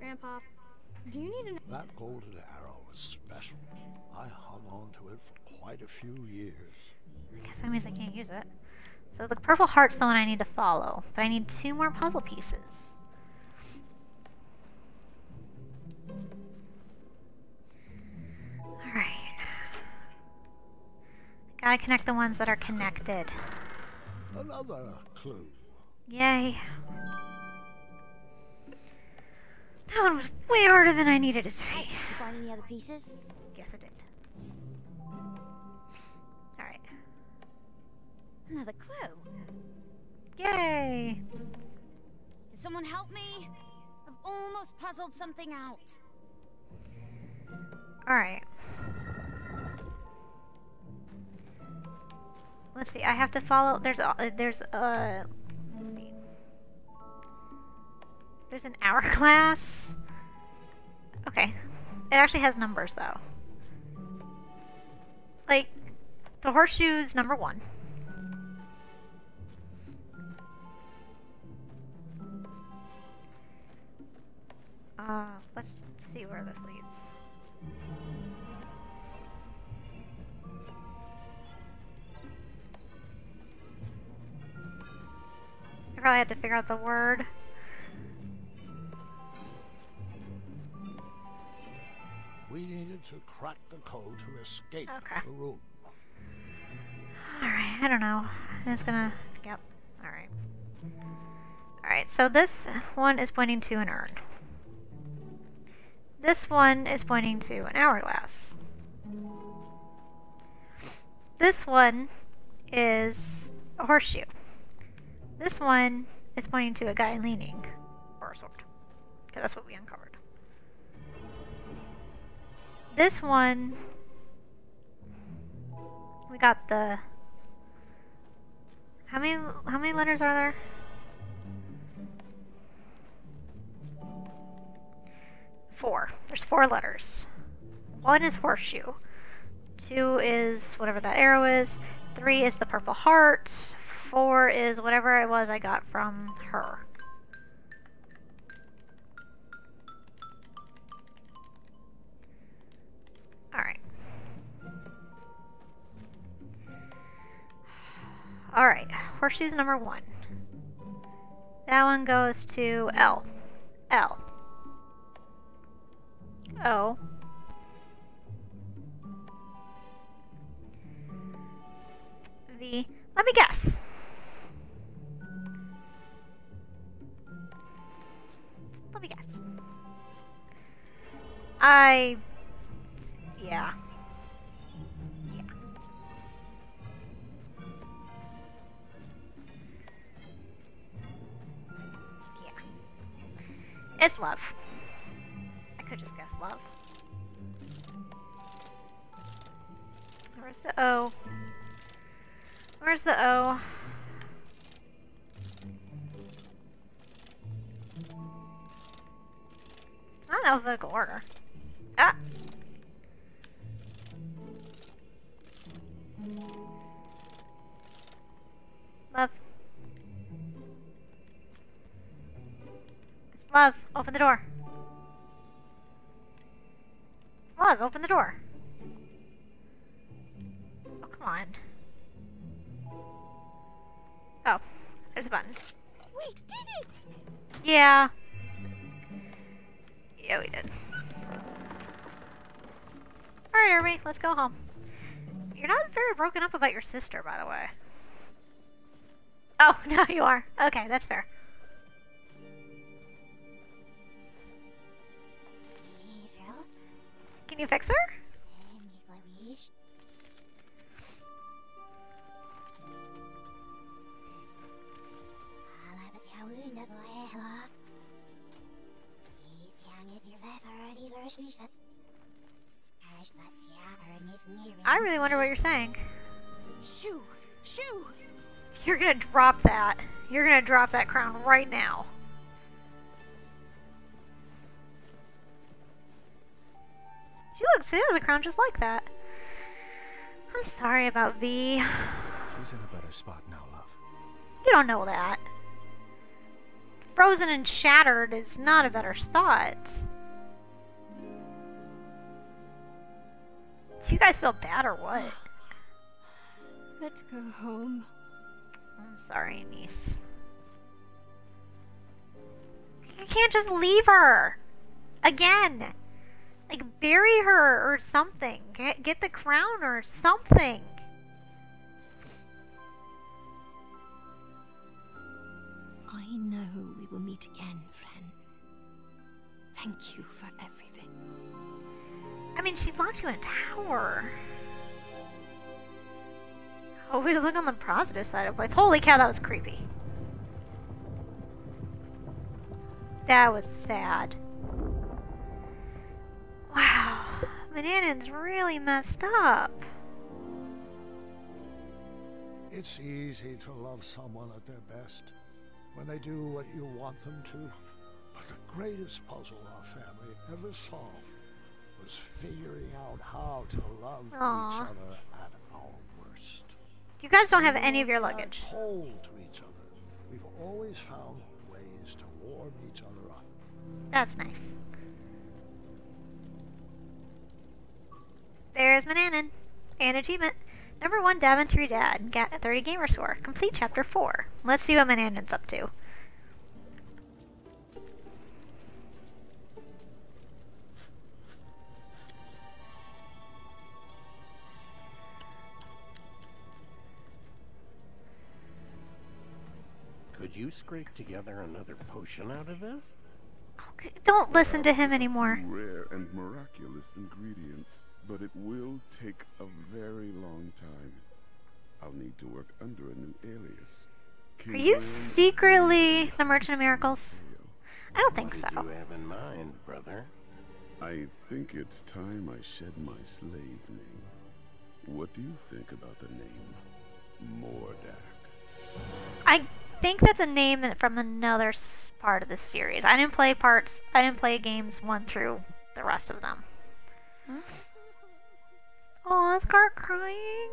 Grandpa, do you need an... That golden arrow was special. I hung on to it for quite a few years. I guess that means I can't use it. So the purple heart's the one I need to follow, but I need two more puzzle pieces. Gotta connect the ones that are connected. Another clue. Yay. That one was way harder than I needed it to Hey, be. you find any other pieces? Guess I did. Alright. Another clue. Yay! Can someone help me? I've almost puzzled something out. Alright. Let's see, I have to follow there's a there's a. There's an hourglass. *laughs* Okay. It actually has numbers though. Like the horseshoe's number one. Uh, let's see where this I probably had to figure out the word. We needed to crack the code to escape Okay. the room. Alright, I don't know. It's gonna. Yep. Alright. Alright, so this one is pointing to an urn. This one is pointing to an hourglass. This one is a horseshoe. This one is pointing to a guy leaning for a sword. Because that's what we uncovered. This one, we got the. How many how many letters are there? Four. There's four letters. One is horseshoe. Two is whatever that arrow is. Three is the purple heart. Four is whatever it was I got from her. Alright. Alright, horseshoes number one. That one goes to L. L. O. V. Let me guess. I. Yeah. Yeah. Yeah. It's love. I could just guess love. Where's the O? Where's the O? Not in alphabetical order. Ah! Love. It's love. Open the door. Love, open the door. Oh, come on. Oh, there's a button. We did it! Yeah. Yeah, we did. Alright, everybody, let's go home. You're not very broken up about your sister, by the way. Oh, *laughs* no, you are. Okay, that's fair. Can you fix her? I really wonder what you're saying. Shoo! Shoo! You're gonna drop that. You're gonna drop that crown right now. She looks, she has a crown just like that. I'm sorry about Vee. She's in a better spot now, love. You don't know that. Frozen and shattered is not a better spot. Do you guys feel bad or what? *sighs* Let's go home. I'm sorry, Neese. You can't just leave her. Again. Like, bury her or something. Get, get the crown or something. I know we will meet again, friend. Thank you for everything. I mean, she locked you in a tower. Oh, Always look on the positive side of life. Holy cow, that was creepy. That was sad. Wow. Manannan's really messed up. It's easy to love someone at their best when they do what you want them to. But the greatest puzzle our family ever solved was figuring out how to love each other at our worst. You guys don't have any of your luggage. Cold to each other. We've always found ways to warm each other up. That's nice. There's Manannan. An achievement. Number one Daventry Dad. Got a 30 gamer score. Complete chapter 4. Let's see what Manannan's up to. Could you scrape together another potion out of this? Don't listen to him anymore. Rare and miraculous ingredients, but it will take a very long time. I'll need to work under a new alias. Are you secretly the Merchant of Miracles? I don't think what so. did you have in mind, brother? I think it's time I shed my slave name. What do you think about the name Mordack? I think that's a name that- from another part of the series. I didn't play parts. I didn't play games one through the rest of them. Oh, is Gart crying?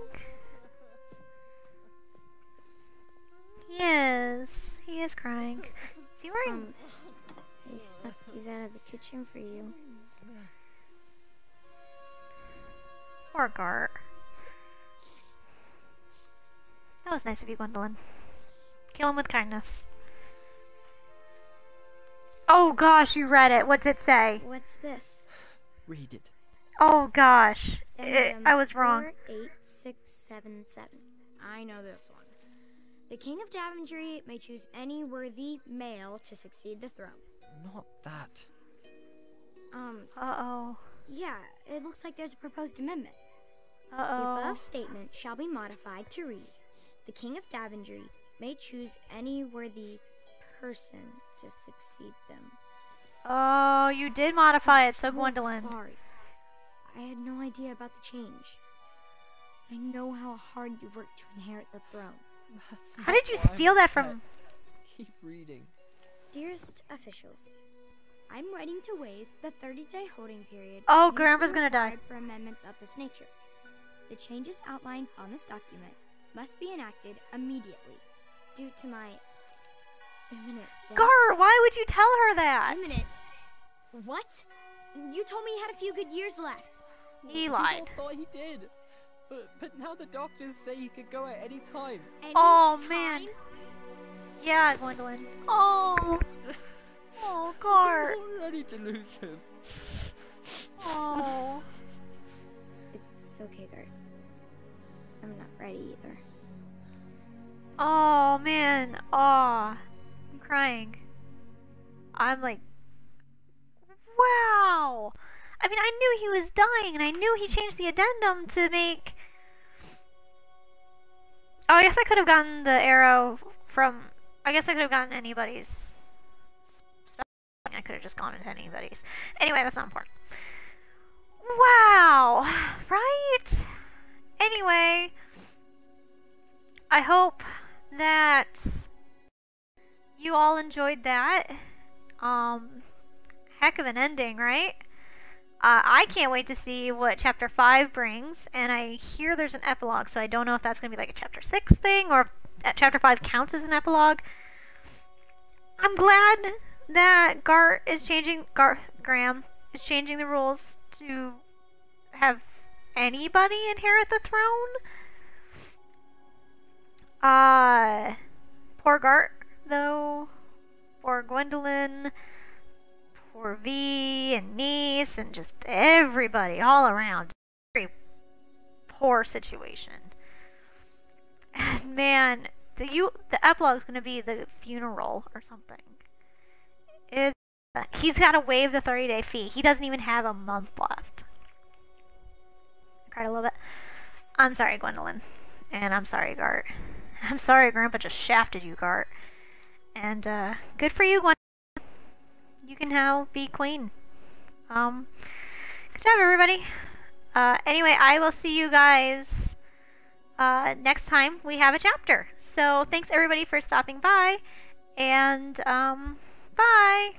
He is. He is crying. Is he wearing? Um, I snuck these out of the kitchen for you. Poor Gart. That was nice of you, Gwendolyn. Kill him with kindness. Oh gosh, you read it. What's it say? What's this? Read it. Oh gosh, It- I was wrong. Four, eight, six, seven, seven. I know this one. The King of Daventry may choose any worthy male to succeed the throne. Not that. Um, Uh oh. yeah, it looks like there's a proposed amendment. Uh oh. The above statement shall be modified to read The King of Daventry may choose any worthy person to succeed them. Oh, you did modify I'm it, so Gwendolyn. Sorry. I had no idea about the change. I know how hard you worked to inherit the throne. That's How did you steal that upset. from? Keep reading. Dearest officials, I'm writing to waive the 30-day holding period. Oh, Grandpa's gonna die. For amendments of this nature, the changes outlined on this document must be enacted immediately, due to my imminent death. Gart, why would you tell her that? Imminent. What? You told me he had a few good years left. He We lied. all thought he did. But, but now the doctors say he could go at any time. Any Oh time? man. Yeah, Gwendolyn. Oh. Oh, Gart. I'm *laughs* ready to lose him. Oh. It's okay, Gart. I'm not ready either. Oh man. Oh. I'm crying. I'm like, wow. I mean, I knew he was dying, and I knew he changed the addendum to make. Oh, I guess I could have gotten the arrow from. I guess I could have gotten anybody's. I could have just gone into anybody's. Anyway, that's not important. Wow. *sighs* Right? Anyway, I hope that you all enjoyed that. Um, heck of an ending, right? Uh, I can't wait to see what chapter 5 brings, and I hear there's an epilogue, so I don't know if that's going to be like a chapter 6 thing or if chapter 5 counts as an epilogue. I'm glad that Gart is changing, Garth Graham is changing the rules to have anybody inherit the throne. Uh, poor Gart, though. Poor Gwendolyn. Poor Vee and Neese and just everybody all around. Very poor situation. And man, the you the epilogue is gonna be the funeral or something. It's he's got to waive the 30 day fee. He doesn't even have a month left. I cried a little bit. I'm sorry, Gwendolyn. And I'm sorry, Gart. I'm sorry Grandpa just shafted you, Gart. And, uh, good for you, Gwendolyn. You can now be queen. Um, good job, everybody. Uh, anyway, I will see you guys, uh, next time we have a chapter. So, thanks everybody for stopping by. And, um, bye.